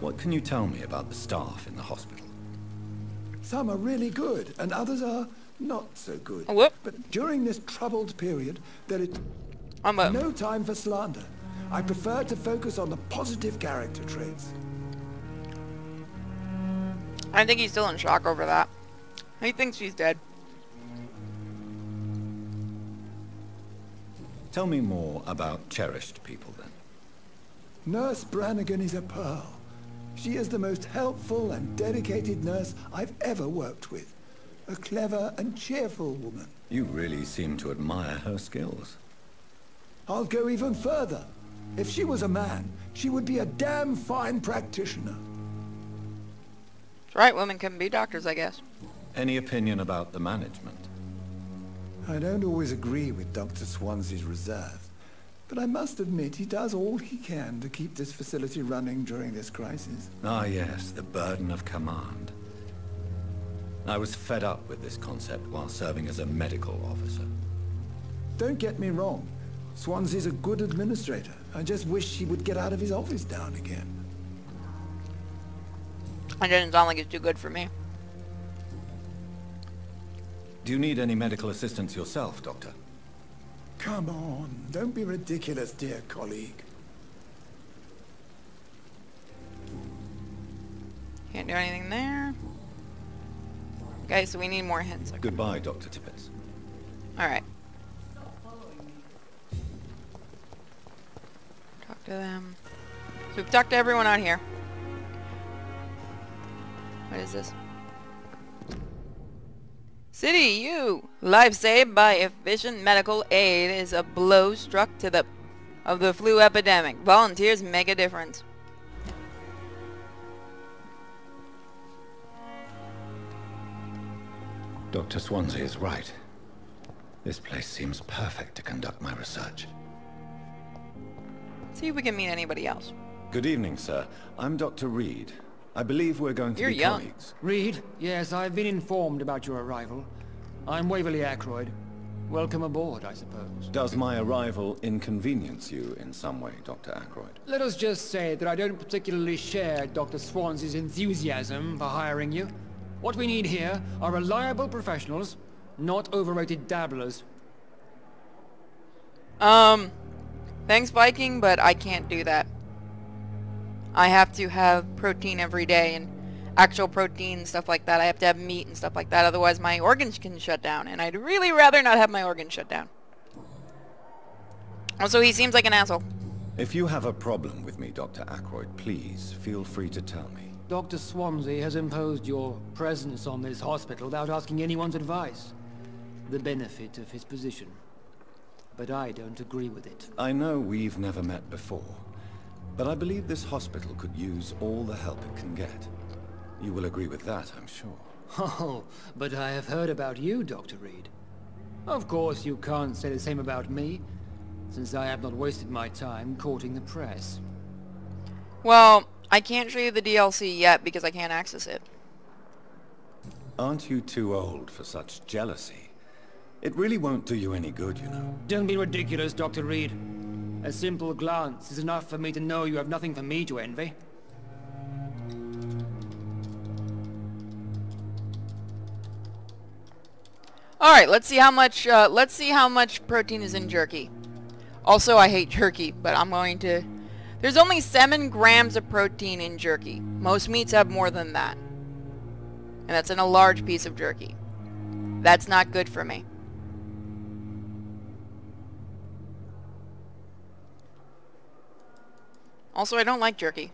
What can you tell me about the staff in the hospital? Some are really good, and others are not so good. Oh, whoop. But during this troubled period, there is I'm a no time for slander. I prefer to focus on the positive character traits. I think he's still in shock over that. He thinks she's dead. Tell me more about cherished people then. Nurse Brannigan is a pearl. She is the most helpful and dedicated nurse I've ever worked with. A clever and cheerful woman. You really seem to admire her skills. I'll go even further. If she was a man, she would be a damn fine practitioner. That's right, women can be doctors, I guess. Any opinion about the management? I don't always agree with Dr. Swansea's reserve, but I must admit he does all he can to keep this facility running during this crisis. Ah yes, the burden of command. I was fed up with this concept while serving as a medical officer. Don't get me wrong. Swansea's a good administrator. I just wish he would get out of his office down again. It doesn't sound like it's too good for me. Do you need any medical assistance yourself, Doctor? Come on, don't be ridiculous, dear colleague. Can't do anything there. Okay, so we need more hints. Okay. Goodbye, Dr. Tippett. Alright. Talk to them. So we've talked to everyone out here. What is this? City, you! Life saved by efficient medical aid is a blow struck to the of the flu epidemic. Volunteers make a difference. Dr. Swansea is right. This place seems perfect to conduct my research. See if we can meet anybody else. Good evening, sir. I'm Dr. Reed, I believe we're going to You're be young. colleagues. Reed, yes, I've been informed about your arrival. I'm Waverly Ackroyd. Welcome aboard, I suppose. Does my arrival inconvenience you in some way, Dr. Ackroyd? Let us just say that I don't particularly share Dr. Swansea's enthusiasm for hiring you. What we need here are reliable professionals, not overrated dabblers. Um, thanks Viking, but I can't do that. I have to have protein every day and actual protein and stuff like that. I have to have meat and stuff like that, otherwise my organs can shut down, and I'd really rather not have my organs shut down. Also, he seems like an asshole. If you have a problem with me, Dr. Ackroyd, please feel free to tell me. Dr. Swansea has imposed your presence on this hospital without asking anyone's advice. The benefit of his position. But I don't agree with it. I know we've never met before, but I believe this hospital could use all the help it can get. You will agree with that, I'm sure. Oh, but I have heard about you, Dr. Reed. Of course you can't say the same about me, since I have not wasted my time courting the press. Well, I can't show you the DLC yet because I can't access it. Aren't you too old for such jealousy? It really won't do you any good, you know. Don't be ridiculous, Dr. Reed. A simple glance is enough for me to know you have nothing for me to envy. All right, let's see how much. Uh, let's see how much protein is in jerky. Also, I hate jerky, but I'm going to. There's only seven grams of protein in jerky. Most meats have more than that, and that's in a large piece of jerky. That's not good for me. Also, I don't like jerky.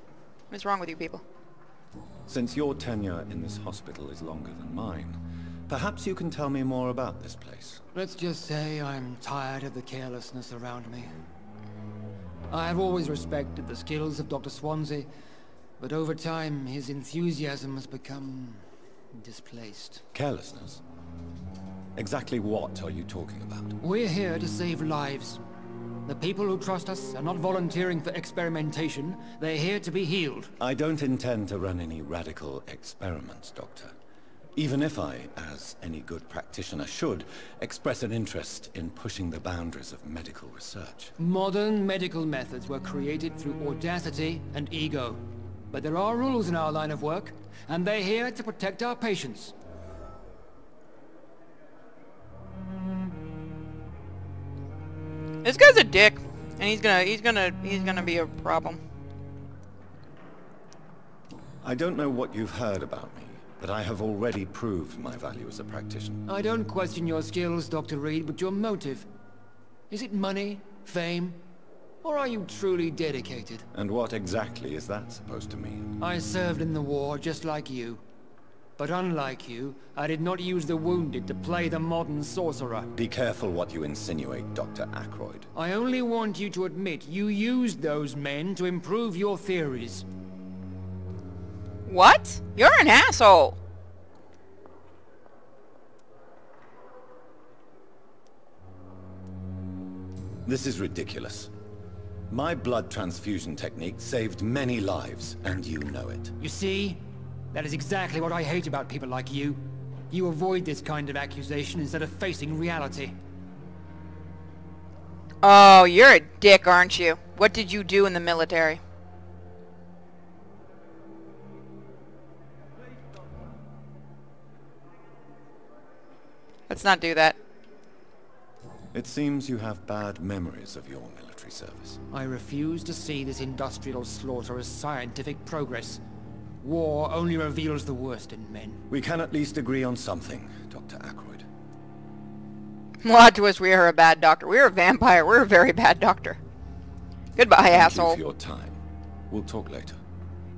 What's wrong with you people? Since your tenure in this hospital is longer than mine, perhaps you can tell me more about this place. Let's just say I'm tired of the carelessness around me. I have always respected the skills of Dr. Swansea, but over time his enthusiasm has become displaced. Carelessness? Exactly what are you talking about? We're here to save lives. The people who trust us are not volunteering for experimentation. They're here to be healed. I don't intend to run any radical experiments, Doctor. Even if I, as any good practitioner should, express an interest in pushing the boundaries of medical research. Modern medical methods were created through audacity and ego. But there are rules in our line of work, and they're here to protect our patients. This guy's a dick, and he's gonna, he's gonna, he's gonna be a problem. I don't know what you've heard about me, but I have already proved my value as a practitioner. I don't question your skills, Dr. Reed, but your motive. Is it money, fame, or are you truly dedicated? And what exactly is that supposed to mean? I served in the war just like you. But unlike you, I did not use the wounded to play the modern sorcerer. Be careful what you insinuate, Dr. Ackroyd. I only want you to admit you used those men to improve your theories. What? You're an asshole. This is ridiculous. My blood transfusion technique saved many lives, and you know it. You see? That is exactly what I hate about people like you. You avoid this kind of accusation instead of facing reality. Oh, you're a dick, aren't you? What did you do in the military? Let's not do that. It seems you have bad memories of your military service. I refuse to see this industrial slaughter as scientific progress. War only reveals the worst in men. We can at least agree on something, Dr. Ackroyd. Lied to us, we are a bad doctor. We're a vampire. We're a very bad doctor. Goodbye, Thank asshole. you for your time. We'll talk later.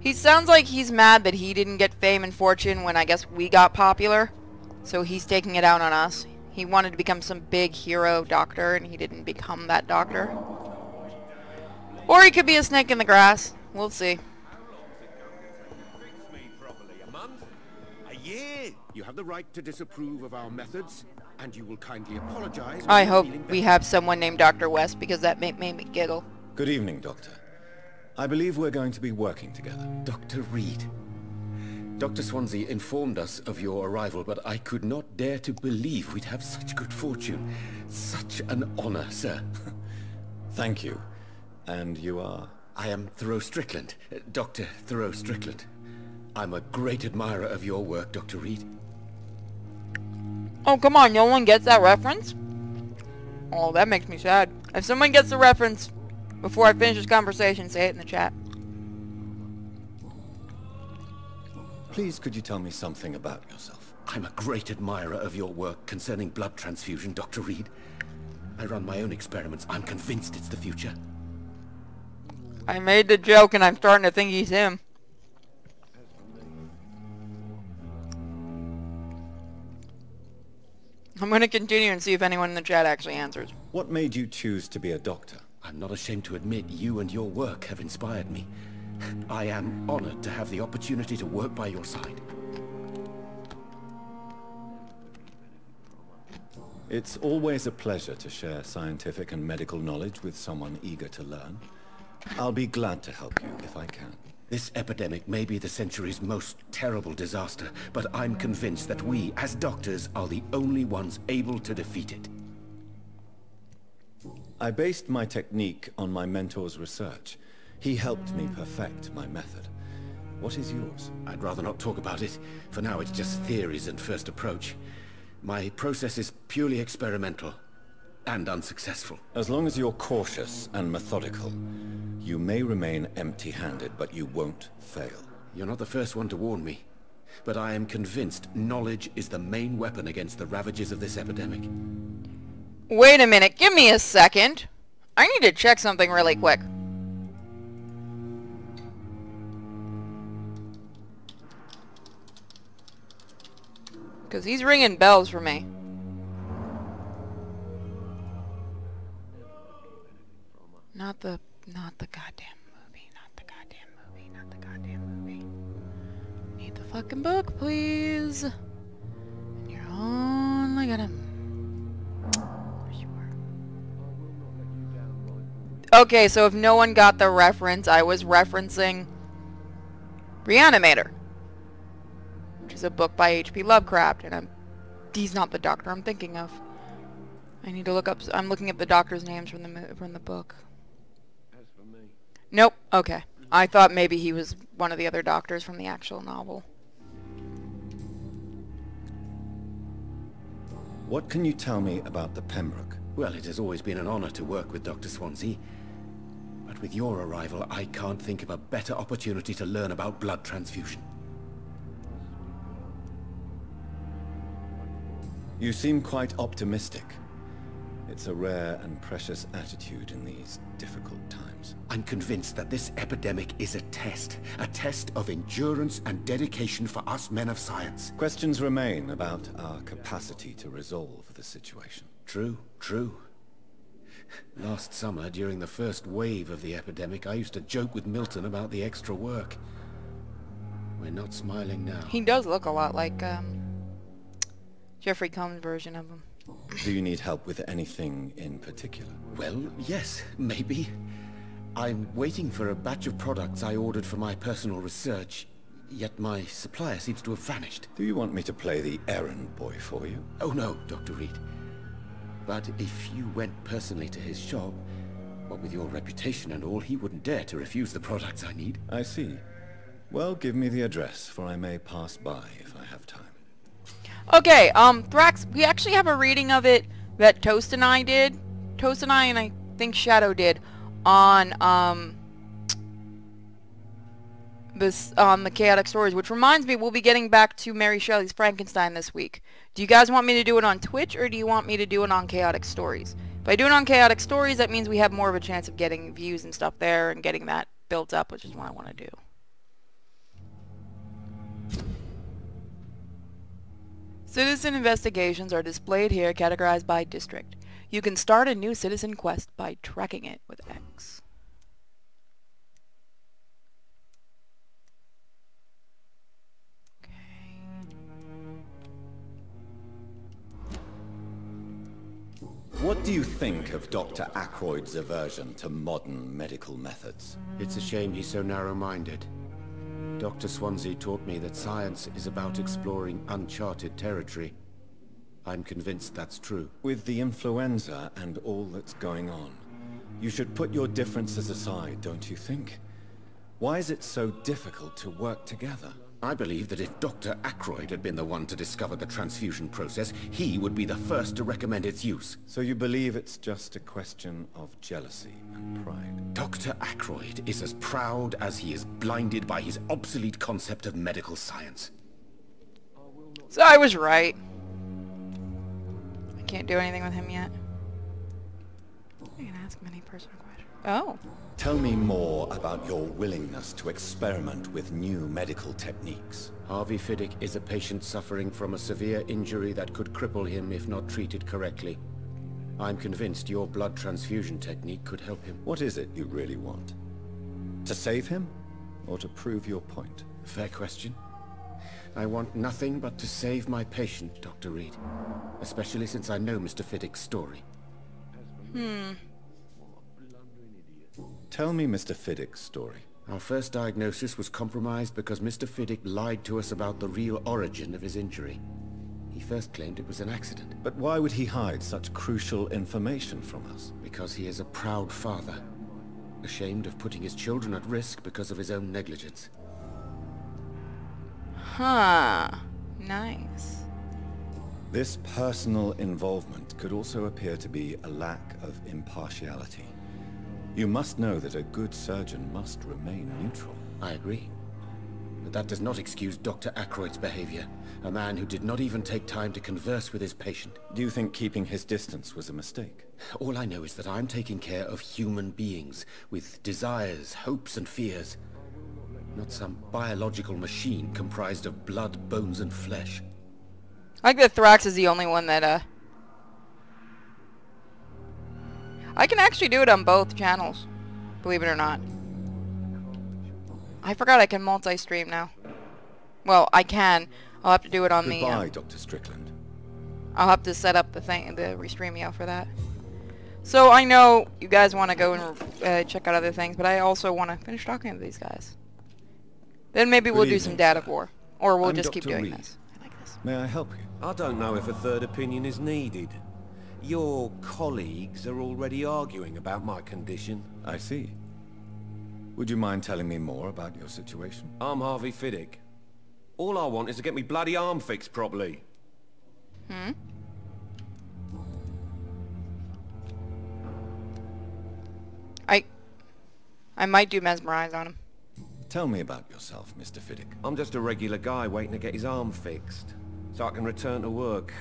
He sounds like he's mad that he didn't get fame and fortune when I guess we got popular. So he's taking it out on us. He wanted to become some big hero doctor and he didn't become that doctor. Or he could be a snake in the grass. We'll see. You have the right to disapprove of our methods, and you will kindly apologize. I hope we have someone named Dr. West because that made, made me giggle. Good evening, Doctor. I believe we're going to be working together. Dr. Reed. Dr. Swansea informed us of your arrival, but I could not dare to believe we'd have such good fortune. Such an honor, sir. Thank you. And you are? I am Thoreau Strickland, Dr. Thoreau Strickland. I'm a great admirer of your work, Dr. Reed. Oh, come on, no one gets that reference? Oh, that makes me sad. If someone gets the reference before I finish this conversation, say it in the chat. Please, could you tell me something about yourself? I'm a great admirer of your work concerning blood transfusion, Dr. Reid. I run my own experiments. I'm convinced it's the future. I made the joke and I'm starting to think he's him. I'm going to continue and see if anyone in the chat actually answers. What made you choose to be a doctor? I'm not ashamed to admit you and your work have inspired me. I am honored to have the opportunity to work by your side. It's always a pleasure to share scientific and medical knowledge with someone eager to learn. I'll be glad to help you if I can. This epidemic may be the century's most terrible disaster, but I'm convinced that we, as doctors, are the only ones able to defeat it. I based my technique on my mentor's research. He helped me perfect my method. What is yours? I'd rather not talk about it. For now, it's just theories and first approach. My process is purely experimental and unsuccessful. As long as you're cautious and methodical, you may remain empty-handed, but you won't fail. You're not the first one to warn me. But I am convinced knowledge is the main weapon against the ravages of this epidemic. Wait a minute, give me a second. I need to check something really quick. Because he's ringing bells for me. Not the, not the goddamn movie, not the goddamn movie, not the goddamn movie. Need the fucking book, please. And you're only gonna... Okay, so if no one got the reference, I was referencing Reanimator, which is a book by H.P. Lovecraft, and I'm, he's not the doctor I'm thinking of. I need to look up. I'm looking at the doctors' names from the from the book. Nope. Okay. I thought maybe he was one of the other doctors from the actual novel. What can you tell me about the Pembroke? Well, it has always been an honor to work with Dr. Swansea. But with your arrival, I can't think of a better opportunity to learn about blood transfusion. You seem quite optimistic. It's a rare and precious attitude in these difficult times. I'm convinced that this epidemic is a test. A test of endurance and dedication for us men of science. Questions remain about our capacity to resolve the situation. True, true. Last summer, during the first wave of the epidemic, I used to joke with Milton about the extra work. We're not smiling now. He does look a lot like, um, Jeffrey Combs' version of him. Do you need help with anything in particular? Well, yes, maybe. I'm waiting for a batch of products I ordered for my personal research, yet my supplier seems to have vanished. Do you want me to play the errand boy for you? Oh no, Dr. Reid. But if you went personally to his shop, what with your reputation and all, he wouldn't dare to refuse the products I need. I see. Well, give me the address, for I may pass by if I. Okay, um, Thrax, we actually have a reading of it that Toast and I did. Toast and I, and I think Shadow did, on, um, this, on the Chaotic Stories, which reminds me we'll be getting back to Mary Shelley's Frankenstein this week. Do you guys want me to do it on Twitch, or do you want me to do it on Chaotic Stories? If I do it on Chaotic Stories, that means we have more of a chance of getting views and stuff there, and getting that built up, which is what I want to do. Citizen investigations are displayed here categorized by district. You can start a new citizen quest by tracking it with X. What do you think of Dr. Ackroyd's aversion to modern medical methods? It's a shame he's so narrow-minded. Dr. Swansea taught me that science is about exploring uncharted territory. I'm convinced that's true. With the influenza and all that's going on, you should put your differences aside, don't you think? Why is it so difficult to work together? I believe that if Dr. Ackroyd had been the one to discover the transfusion process, he would be the first to recommend its use. So you believe it's just a question of jealousy and pride? Dr. Ackroyd is as proud as he is blinded by his obsolete concept of medical science. So I was right. I can't do anything with him yet. I can ask him any personal questions. Oh. Tell me more about your willingness to experiment with new medical techniques. Harvey Fiddick is a patient suffering from a severe injury that could cripple him if not treated correctly. I'm convinced your blood transfusion technique could help him. What is it you really want? To save him? Or to prove your point? Fair question. I want nothing but to save my patient, Dr. Reid. Especially since I know Mr. Fiddick's story. Hmm. Tell me Mr. Fiddick's story. Our first diagnosis was compromised because Mr. Fiddick lied to us about the real origin of his injury. He first claimed it was an accident. But why would he hide such crucial information from us? Because he is a proud father. Ashamed of putting his children at risk because of his own negligence. Huh. Nice. This personal involvement could also appear to be a lack of impartiality. You must know that a good surgeon must remain neutral. I agree. But that does not excuse Dr. Ackroyd's behavior. A man who did not even take time to converse with his patient. Do you think keeping his distance was a mistake? All I know is that I'm taking care of human beings, with desires, hopes and fears. Not some biological machine comprised of blood, bones and flesh. I think that Thrax is the only one that, uh... I can actually do it on both channels, believe it or not. I forgot I can multi-stream now. Well, I can. I'll have to do it on Goodbye, the... Uh, Dr. Strickland. I'll have to set up the thing, the Restreamio for that. So I know you guys want to go and uh, check out other things, but I also want to finish talking to these guys. Then maybe Good we'll do evening, some data war, or we'll I'm just keep Dr. doing Reid. this. May I help you? I don't know if a third opinion is needed. Your colleagues are already arguing about my condition. I see. Would you mind telling me more about your situation? I'm Harvey Fiddick. All I want is to get me bloody arm fixed properly. Hmm. I, I might do mesmerize on him. Tell me about yourself, Mr. Fiddick. I'm just a regular guy waiting to get his arm fixed. So I can return to work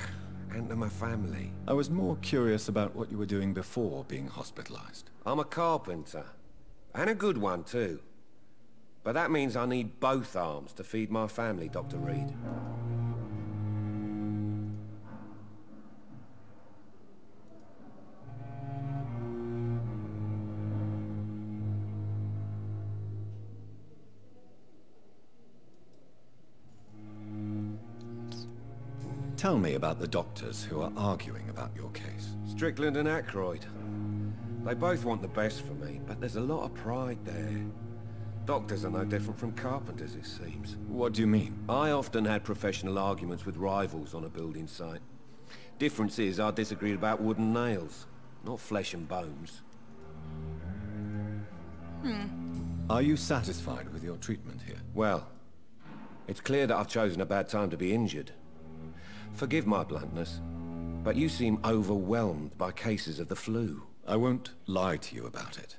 and to my family. I was more curious about what you were doing before being hospitalized. I'm a carpenter. And a good one, too. But that means I need both arms to feed my family, Dr. Reid. Tell me about the doctors who are arguing about your case. Strickland and Ackroyd. They both want the best for me, but there's a lot of pride there. Doctors are no different from carpenters, it seems. What do you mean? I often had professional arguments with rivals on a building site. Difference is I disagreed about wooden nails, not flesh and bones. Hmm. Are you satisfied with your treatment here? Well, it's clear that I've chosen a bad time to be injured. Forgive my bluntness, but you seem overwhelmed by cases of the flu. I won't lie to you about it.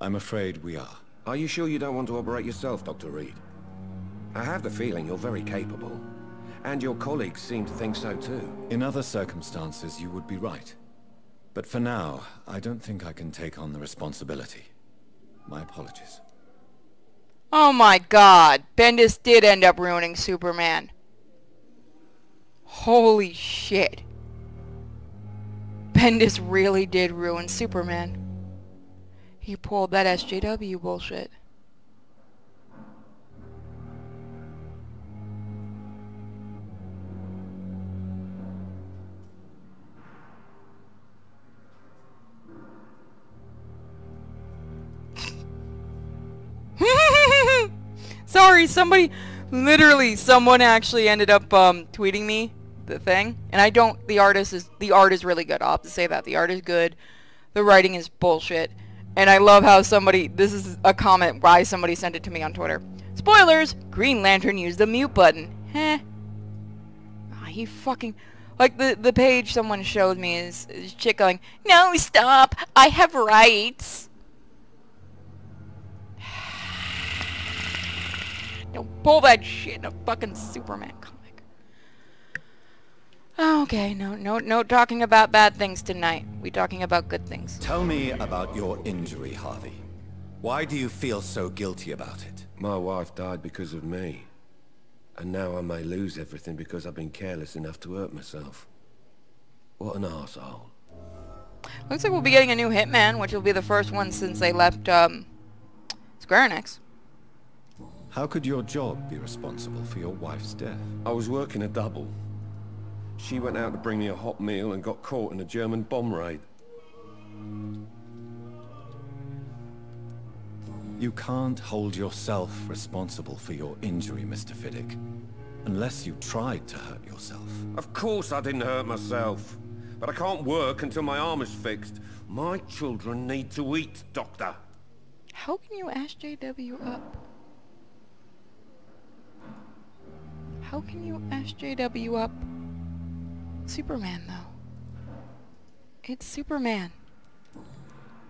I'm afraid we are. Are you sure you don't want to operate yourself, Dr. Reid? I have the feeling you're very capable. And your colleagues seem to think so too. In other circumstances, you would be right. But for now, I don't think I can take on the responsibility. My apologies. Oh my god, Bendis did end up ruining Superman. Holy shit. Bendis really did ruin Superman. He pulled that SJW bullshit. Sorry, somebody, literally someone actually ended up um, tweeting me the thing, and I don't. The artist is the art is really good. I'll have to say that the art is good. The writing is bullshit, and I love how somebody. This is a comment why somebody sent it to me on Twitter. Spoilers: Green Lantern used the mute button. Heh. Ah, he fucking. Like the the page someone showed me is, is chick going, No, stop! I have rights. Don't pull that shit in a fucking Superman comic. Okay, no, no, no talking about bad things tonight. We're talking about good things. Tell me about your injury, Harvey. Why do you feel so guilty about it? My wife died because of me. And now I may lose everything because I've been careless enough to hurt myself. What an asshole. Looks like we'll be getting a new Hitman, which will be the first one since they left um, Square Enix. How could your job be responsible for your wife's death? I was working a double. She went out to bring me a hot meal and got caught in a German bomb raid. You can't hold yourself responsible for your injury, Mr. Fiddick. Unless you tried to hurt yourself. Of course I didn't hurt myself. But I can't work until my arm is fixed. My children need to eat, Doctor. How can you ask JW up? How can you ask JW up? Superman, though. It's Superman.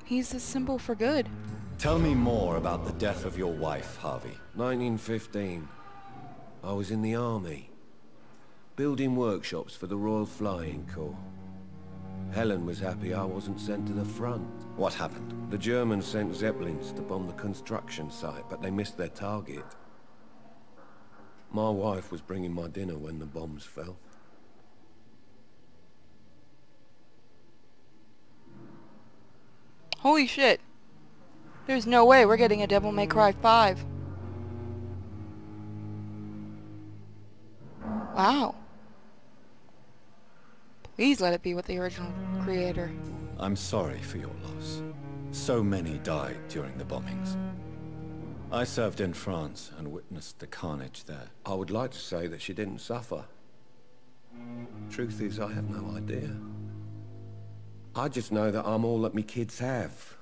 He's the symbol for good. Tell me more about the death of your wife, Harvey. 1915. I was in the army. Building workshops for the Royal Flying Corps. Helen was happy I wasn't sent to the front. What happened? The Germans sent Zeppelins to bomb the construction site, but they missed their target. My wife was bringing my dinner when the bombs fell. Holy shit. There's no way we're getting a Devil May Cry 5. Wow. Please let it be with the original creator. I'm sorry for your loss. So many died during the bombings. I served in France and witnessed the carnage there. I would like to say that she didn't suffer. Truth is, I have no idea. I just know that I'm all that me kids have.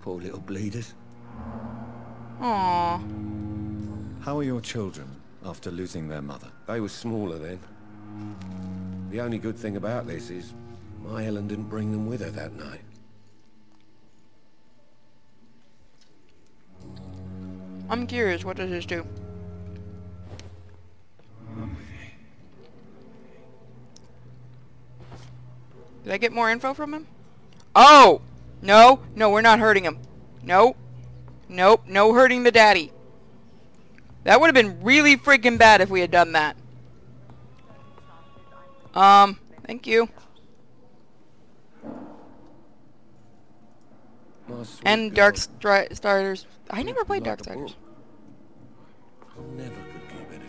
Poor little bleeders. Aww. How are your children after losing their mother? They were smaller then. The only good thing about this is my Helen didn't bring them with her that night. I'm curious, what does this do? Did I get more info from him? Oh! No, no, we're not hurting him. Nope. Nope, no hurting the daddy. That would have been really freaking bad if we had done that. Um, thank you. And Dark Stri Starters. I never played Dark Starters.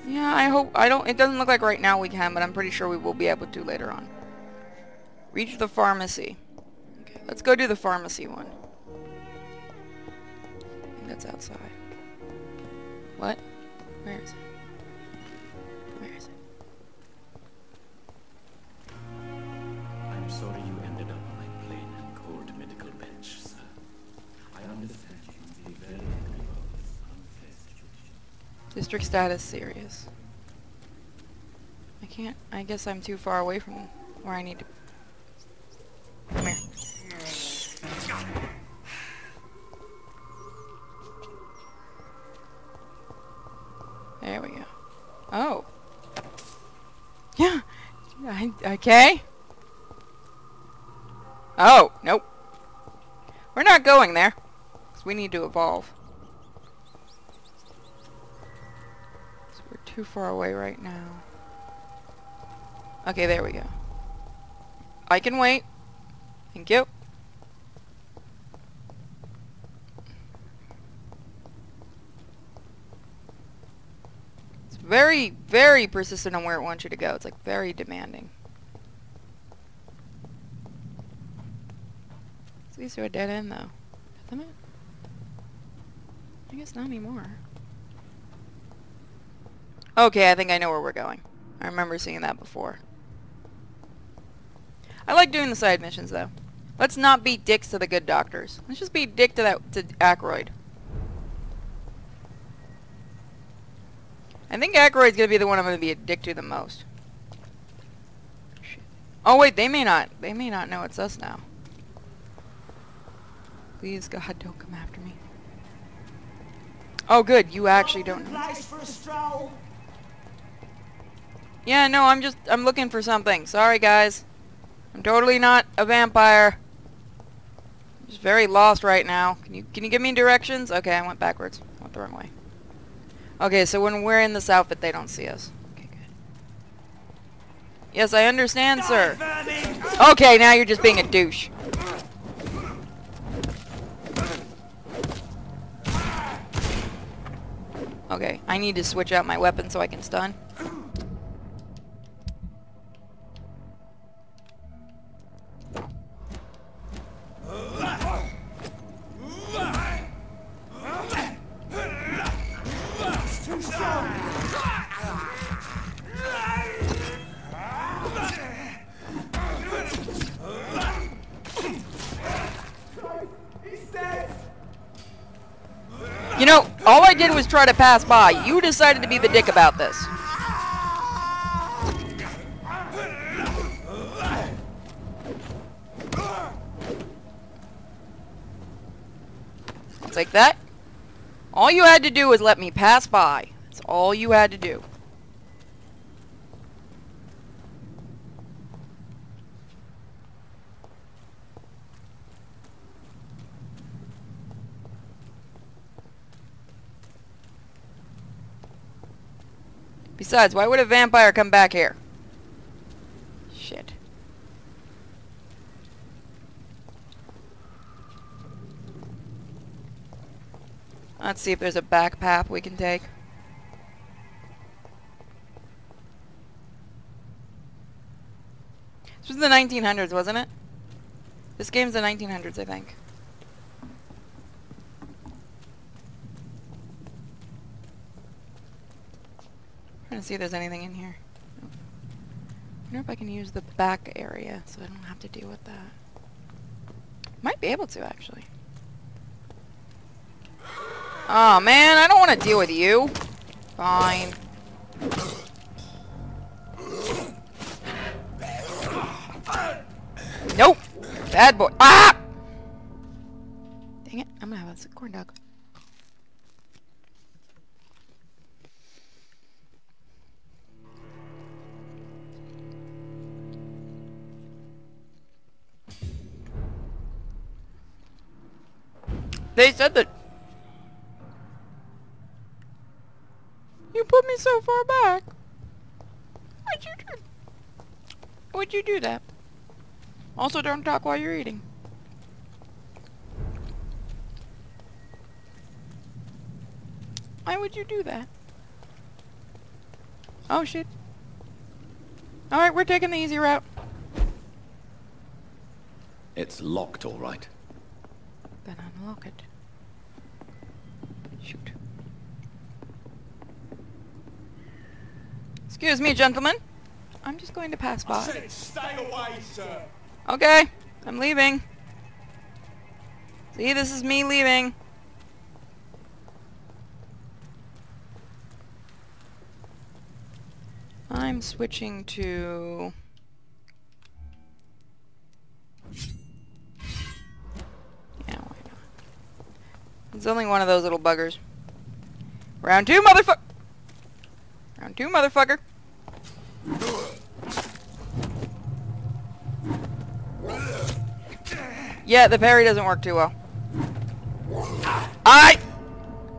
Yeah, I hope I don't. It doesn't look like right now we can, but I'm pretty sure we will be able to later on. Reach the pharmacy. Okay, let's go do the pharmacy one. that's outside. What? Where is it? Where is it? I'm sorry you ended up on a plain and cold medical bench, sir. I understand you can be very angry about this unfair situation. District status serious. I can't. I guess I'm too far away from where I need to. Come here. There we go. Oh. Yeah. I, okay. Oh, nope. We're not going there. Because we need to evolve. So we're too far away right now. Okay, there we go. I can wait. Thank you. It's very, very persistent on where it wants you to go. It's like very demanding. This leads to a dead end though. It? I guess not anymore. Okay, I think I know where we're going. I remember seeing that before. I like doing the side missions, though. Let's not be dicks to the good doctors. Let's just be dick to that to Ackroyd. I think Ackroyd's gonna be the one I'm gonna be a dick to the most. Shit. Oh wait, they may not. They may not know it's us now. Please, God, don't come after me. Oh, good. You actually don't know. Yeah, no, I'm just, I'm looking for something. Sorry, guys. I'm totally not a vampire. Just very lost right now. Can you, can you give me directions? Okay, I went backwards. I went the wrong way. Okay, so when we're in this outfit, they don't see us. Okay, good. Yes, I understand, sir. Okay, now you're just being a douche. Okay, I need to switch out my weapon so I can stun. You know, all I did was try to pass by. You decided to be the dick about this. Take that. All you had to do was let me pass by. That's all you had to do. Besides, why would a vampire come back here? Shit. Let's see if there's a back path we can take. This was the 1900s, wasn't it? This game's the 1900s, I think. To see if there's anything in here. I wonder if I can use the back area so I don't have to deal with that. Might be able to, actually. oh, man, I don't want to deal with you. Fine. Nope. Bad boy. Ah! Dang it. I'm gonna have a corn dog. They said that... You put me so far back. Why'd you do... Why'd you do that? Also, don't talk while you're eating. Why would you do that? Oh, shit. Alright, we're taking the easy route. It's locked, all right. Then unlock it. Shoot. Excuse me, gentlemen. I'm just going to pass by. Said stay away, sir. Okay, I'm leaving. See, this is me leaving. I'm switching to... It's only one of those little buggers. Round two, motherfucker! Round two, motherfucker! Yeah, the parry doesn't work too well. I...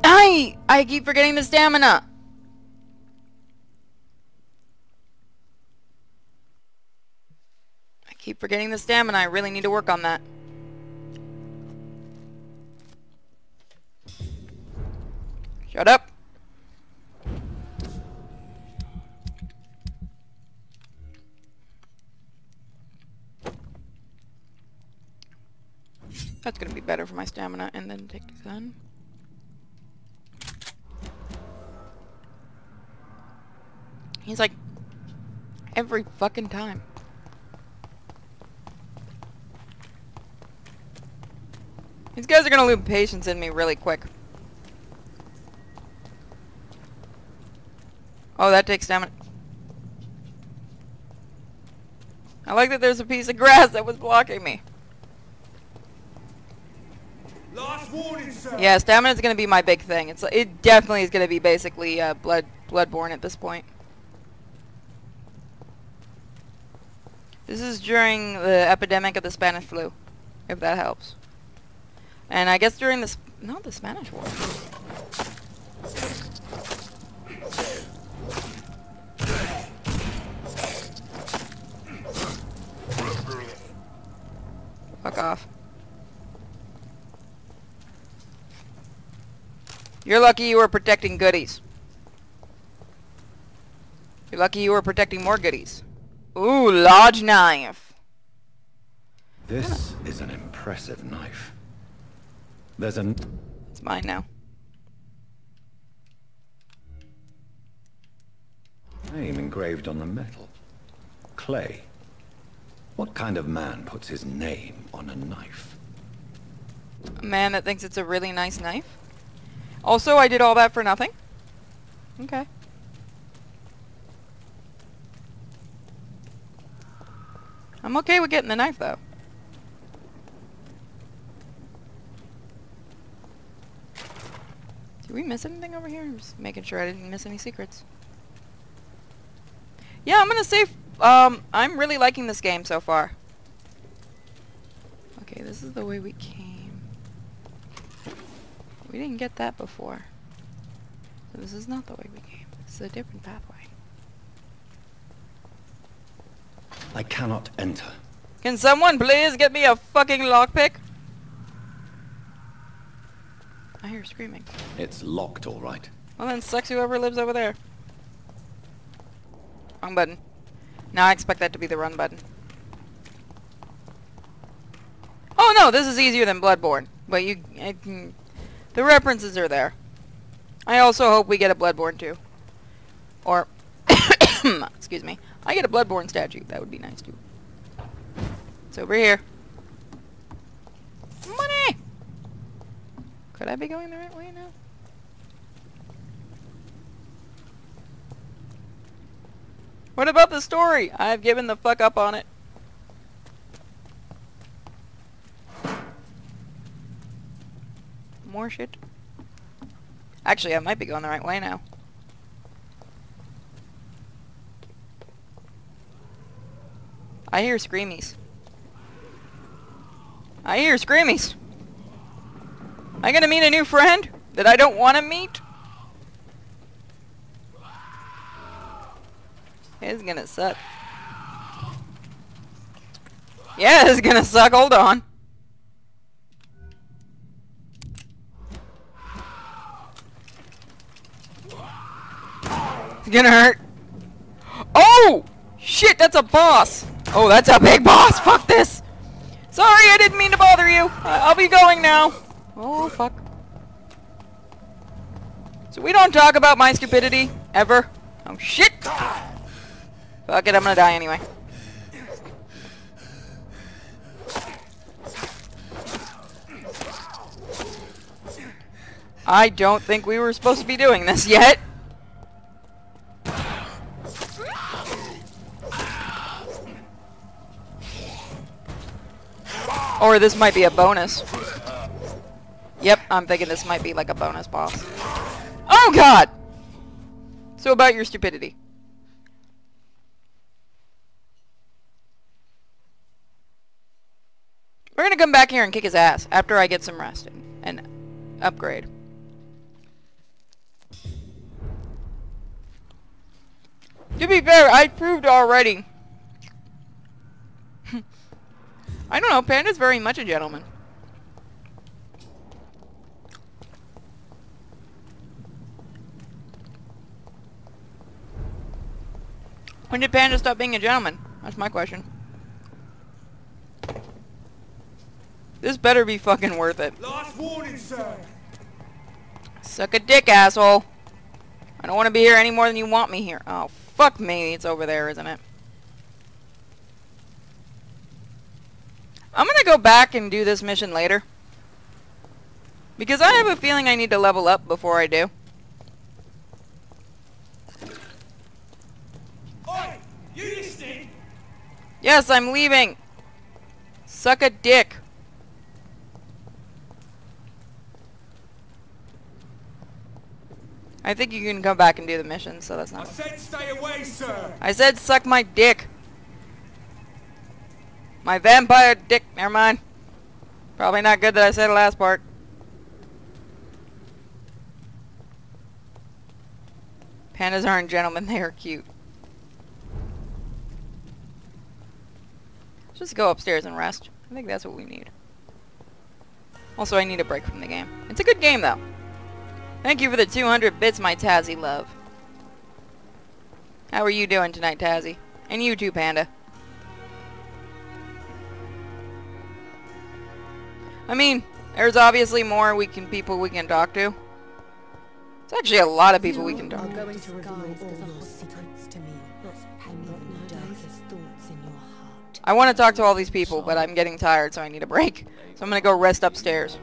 I... I keep forgetting the stamina! I keep forgetting the stamina. I really need to work on that. Shut up! That's gonna be better for my stamina, and then take the gun. He's like, every fucking time. These guys are gonna lose patience in me really quick. Oh, that takes stamina. I like that there's a piece of grass that was blocking me. Last warning, sir. Yeah, stamina is gonna be my big thing. It's it definitely is gonna be basically uh, blood bloodborne at this point. This is during the epidemic of the Spanish flu, if that helps. And I guess during the sp not the Spanish War. Fuck off. You're lucky you were protecting goodies. You're lucky you were protecting more goodies. Ooh, large knife. This is an impressive knife. There's an... It's mine now. name engraved on the metal. Clay. What kind of man puts his name on a knife? A man that thinks it's a really nice knife. Also, I did all that for nothing. Okay. I'm okay with getting the knife, though. Did we miss anything over here? I'm just making sure I didn't miss any secrets. Yeah, I'm gonna say, um, I'm really liking this game so far. Okay, this is the way we came. We didn't get that before. So this is not the way we came. This is a different pathway. I cannot enter. Can someone please get me a fucking lockpick? I hear screaming. It's locked, all right. Well then, sucks whoever lives over there. Wrong button. Now I expect that to be the run button. Oh no, this is easier than Bloodborne. But you... I can, the references are there. I also hope we get a Bloodborne too. Or... excuse me. I get a Bloodborne statue. That would be nice too. It's over here. Money! Could I be going the right way now? What about the story? I've given the fuck up on it. More shit. Actually, I might be going the right way now. I hear screamies. I hear screamies. Am I gonna meet a new friend that I don't want to meet? It's gonna suck. Yeah, it's gonna suck. Hold on. It's gonna hurt. Oh! Shit, that's a boss! Oh, that's a big boss! Fuck this! Sorry, I didn't mean to bother you. I I'll be going now. Oh, fuck. So we don't talk about my stupidity, ever. Oh, shit! Fuck it, I'm gonna die anyway. I don't think we were supposed to be doing this yet. Or this might be a bonus. Yep, I'm thinking this might be like a bonus boss. Oh god! So about your stupidity. We're gonna come back here and kick his ass after I get some rest and, and upgrade. To be fair, I proved already. I don't know, Panda's very much a gentleman. When did Panda stop being a gentleman? That's my question. This better be fucking worth it. Last warning, sir. Suck a dick, asshole. I don't want to be here any more than you want me here. Oh, fuck me. It's over there, isn't it? I'm gonna go back and do this mission later. Because I have a feeling I need to level up before I do. Oi! You listening? Yes, I'm leaving. Suck a dick. I think you can come back and do the mission, so that's not... I said stay away, sir! I said suck my dick. My vampire dick. Never mind. Probably not good that I said the last part. Pandas aren't gentlemen, they are cute. Let's just go upstairs and rest. I think that's what we need. Also, I need a break from the game. It's a good game, though. Thank you for the 200 bits, my Tazzy love. How are you doing tonight, Tazzy? And you too, Panda. I mean, there's obviously more we can people we can talk to. It's actually a lot of people we can talk to. going to reveal all your secrets to me, and your darkest thoughts in your heart. I want to talk to all these people, but I'm getting tired, so I need a break. So I'm gonna go rest upstairs.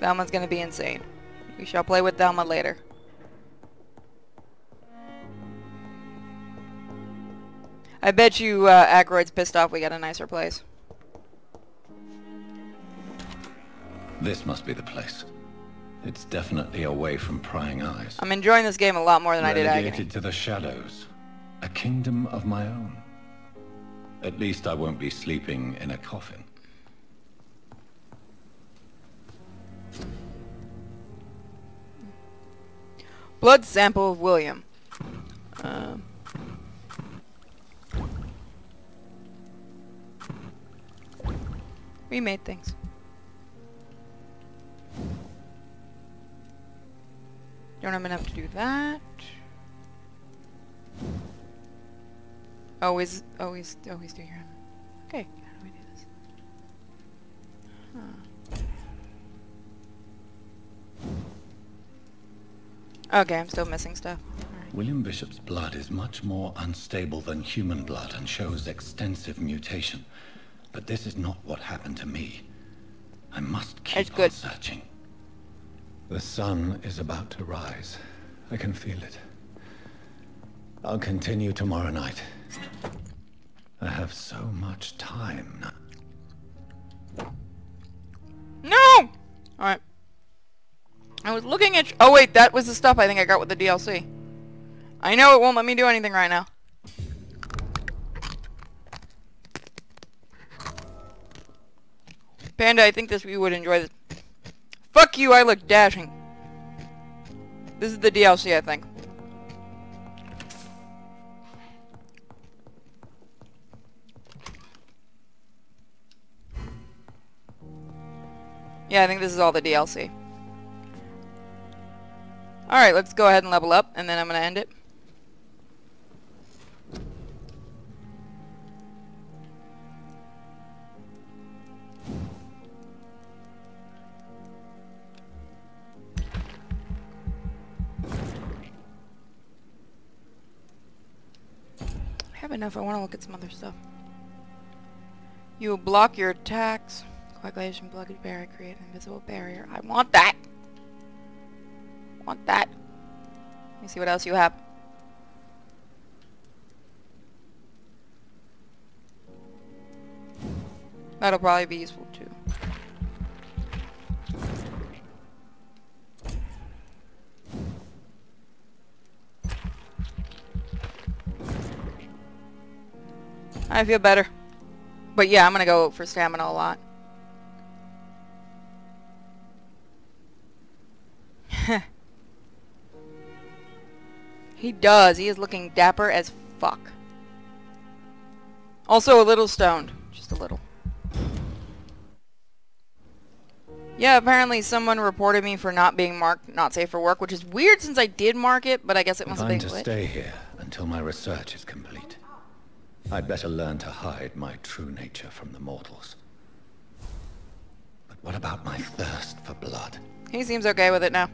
Thelma's gonna be insane. We shall play with Thelma later. I bet you uh, Ackroyd's pissed off we got a nicer place. This must be the place. It's definitely away from prying eyes. I'm enjoying this game a lot more than I did Relegated Agony. to the shadows. A kingdom of my own. At least I won't be sleeping in a coffin. Blood sample of William. Um, we made things. Don't have enough to do that. Always, always, always do your own. Okay, how do we do this? Huh. Okay, I'm still missing stuff. William Bishop's blood is much more unstable than human blood and shows extensive mutation. But this is not what happened to me. I must keep on searching. The sun is about to rise. I can feel it. I'll continue tomorrow night. I have so much time now. No! Alright. I was looking at... Oh wait, that was the stuff I think I got with the DLC. I know it won't let me do anything right now. Panda, I think this you would enjoy this. Fuck you, I look dashing. This is the DLC, I think. Yeah, I think this is all the DLC. Alright, let's go ahead and level up, and then I'm going to end it. Have enough. I want to look at some other stuff. You will block your attacks. Coagulation, blockage barrier, create an invisible barrier. I want that! Want that. Let me see what else you have. That'll probably be useful I feel better. But yeah, I'm gonna go for stamina a lot. he does. He is looking dapper as fuck. Also a little stoned. Just a little. Yeah, apparently someone reported me for not being marked not safe for work, which is weird since I did mark it, but I guess it must have been to glitched. stay here until my research is complete. I'd better learn to hide my true nature from the mortals. But what about my thirst for blood? He seems okay with it now.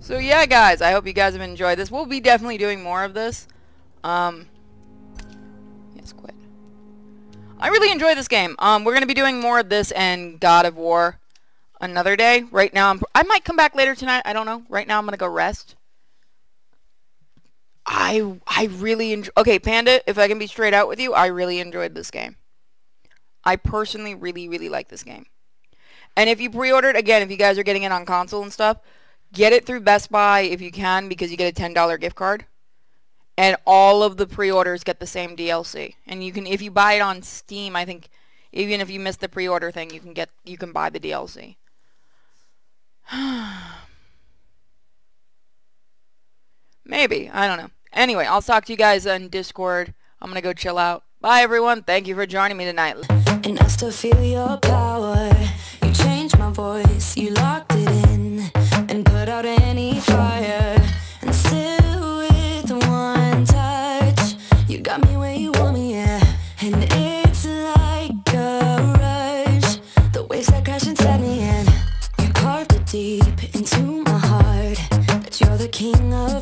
So yeah, guys, I hope you guys have enjoyed this. We'll be definitely doing more of this. Um, yes, quit. I really enjoy this game. Um, we're going to be doing more of this and God of War another day. Right now, I'm, I might come back later tonight. I don't know. Right now, I'm going to go rest. I I really enjoy. Okay, Panda, if I can be straight out with you, I really enjoyed this game. I personally really really like this game. And if you pre-ordered, again, if you guys are getting it on console and stuff, get it through Best Buy if you can because you get a $10 gift card. And all of the pre-orders get the same DLC. And you can, if you buy it on Steam, I think, even if you miss the pre-order thing, you can get, you can buy the DLC. Maybe. I don't know. Anyway, I'll talk to you guys on Discord. I'm to go chill out. Bye, everyone. Thank you for joining me tonight. And I still feel your power. You changed my voice, you locked it in, and put out any fire. And still with one touch, you got me where you want me, yeah. And it's like a rush, the waves that crash inside me, and you carved it deep into my heart. That you're the king of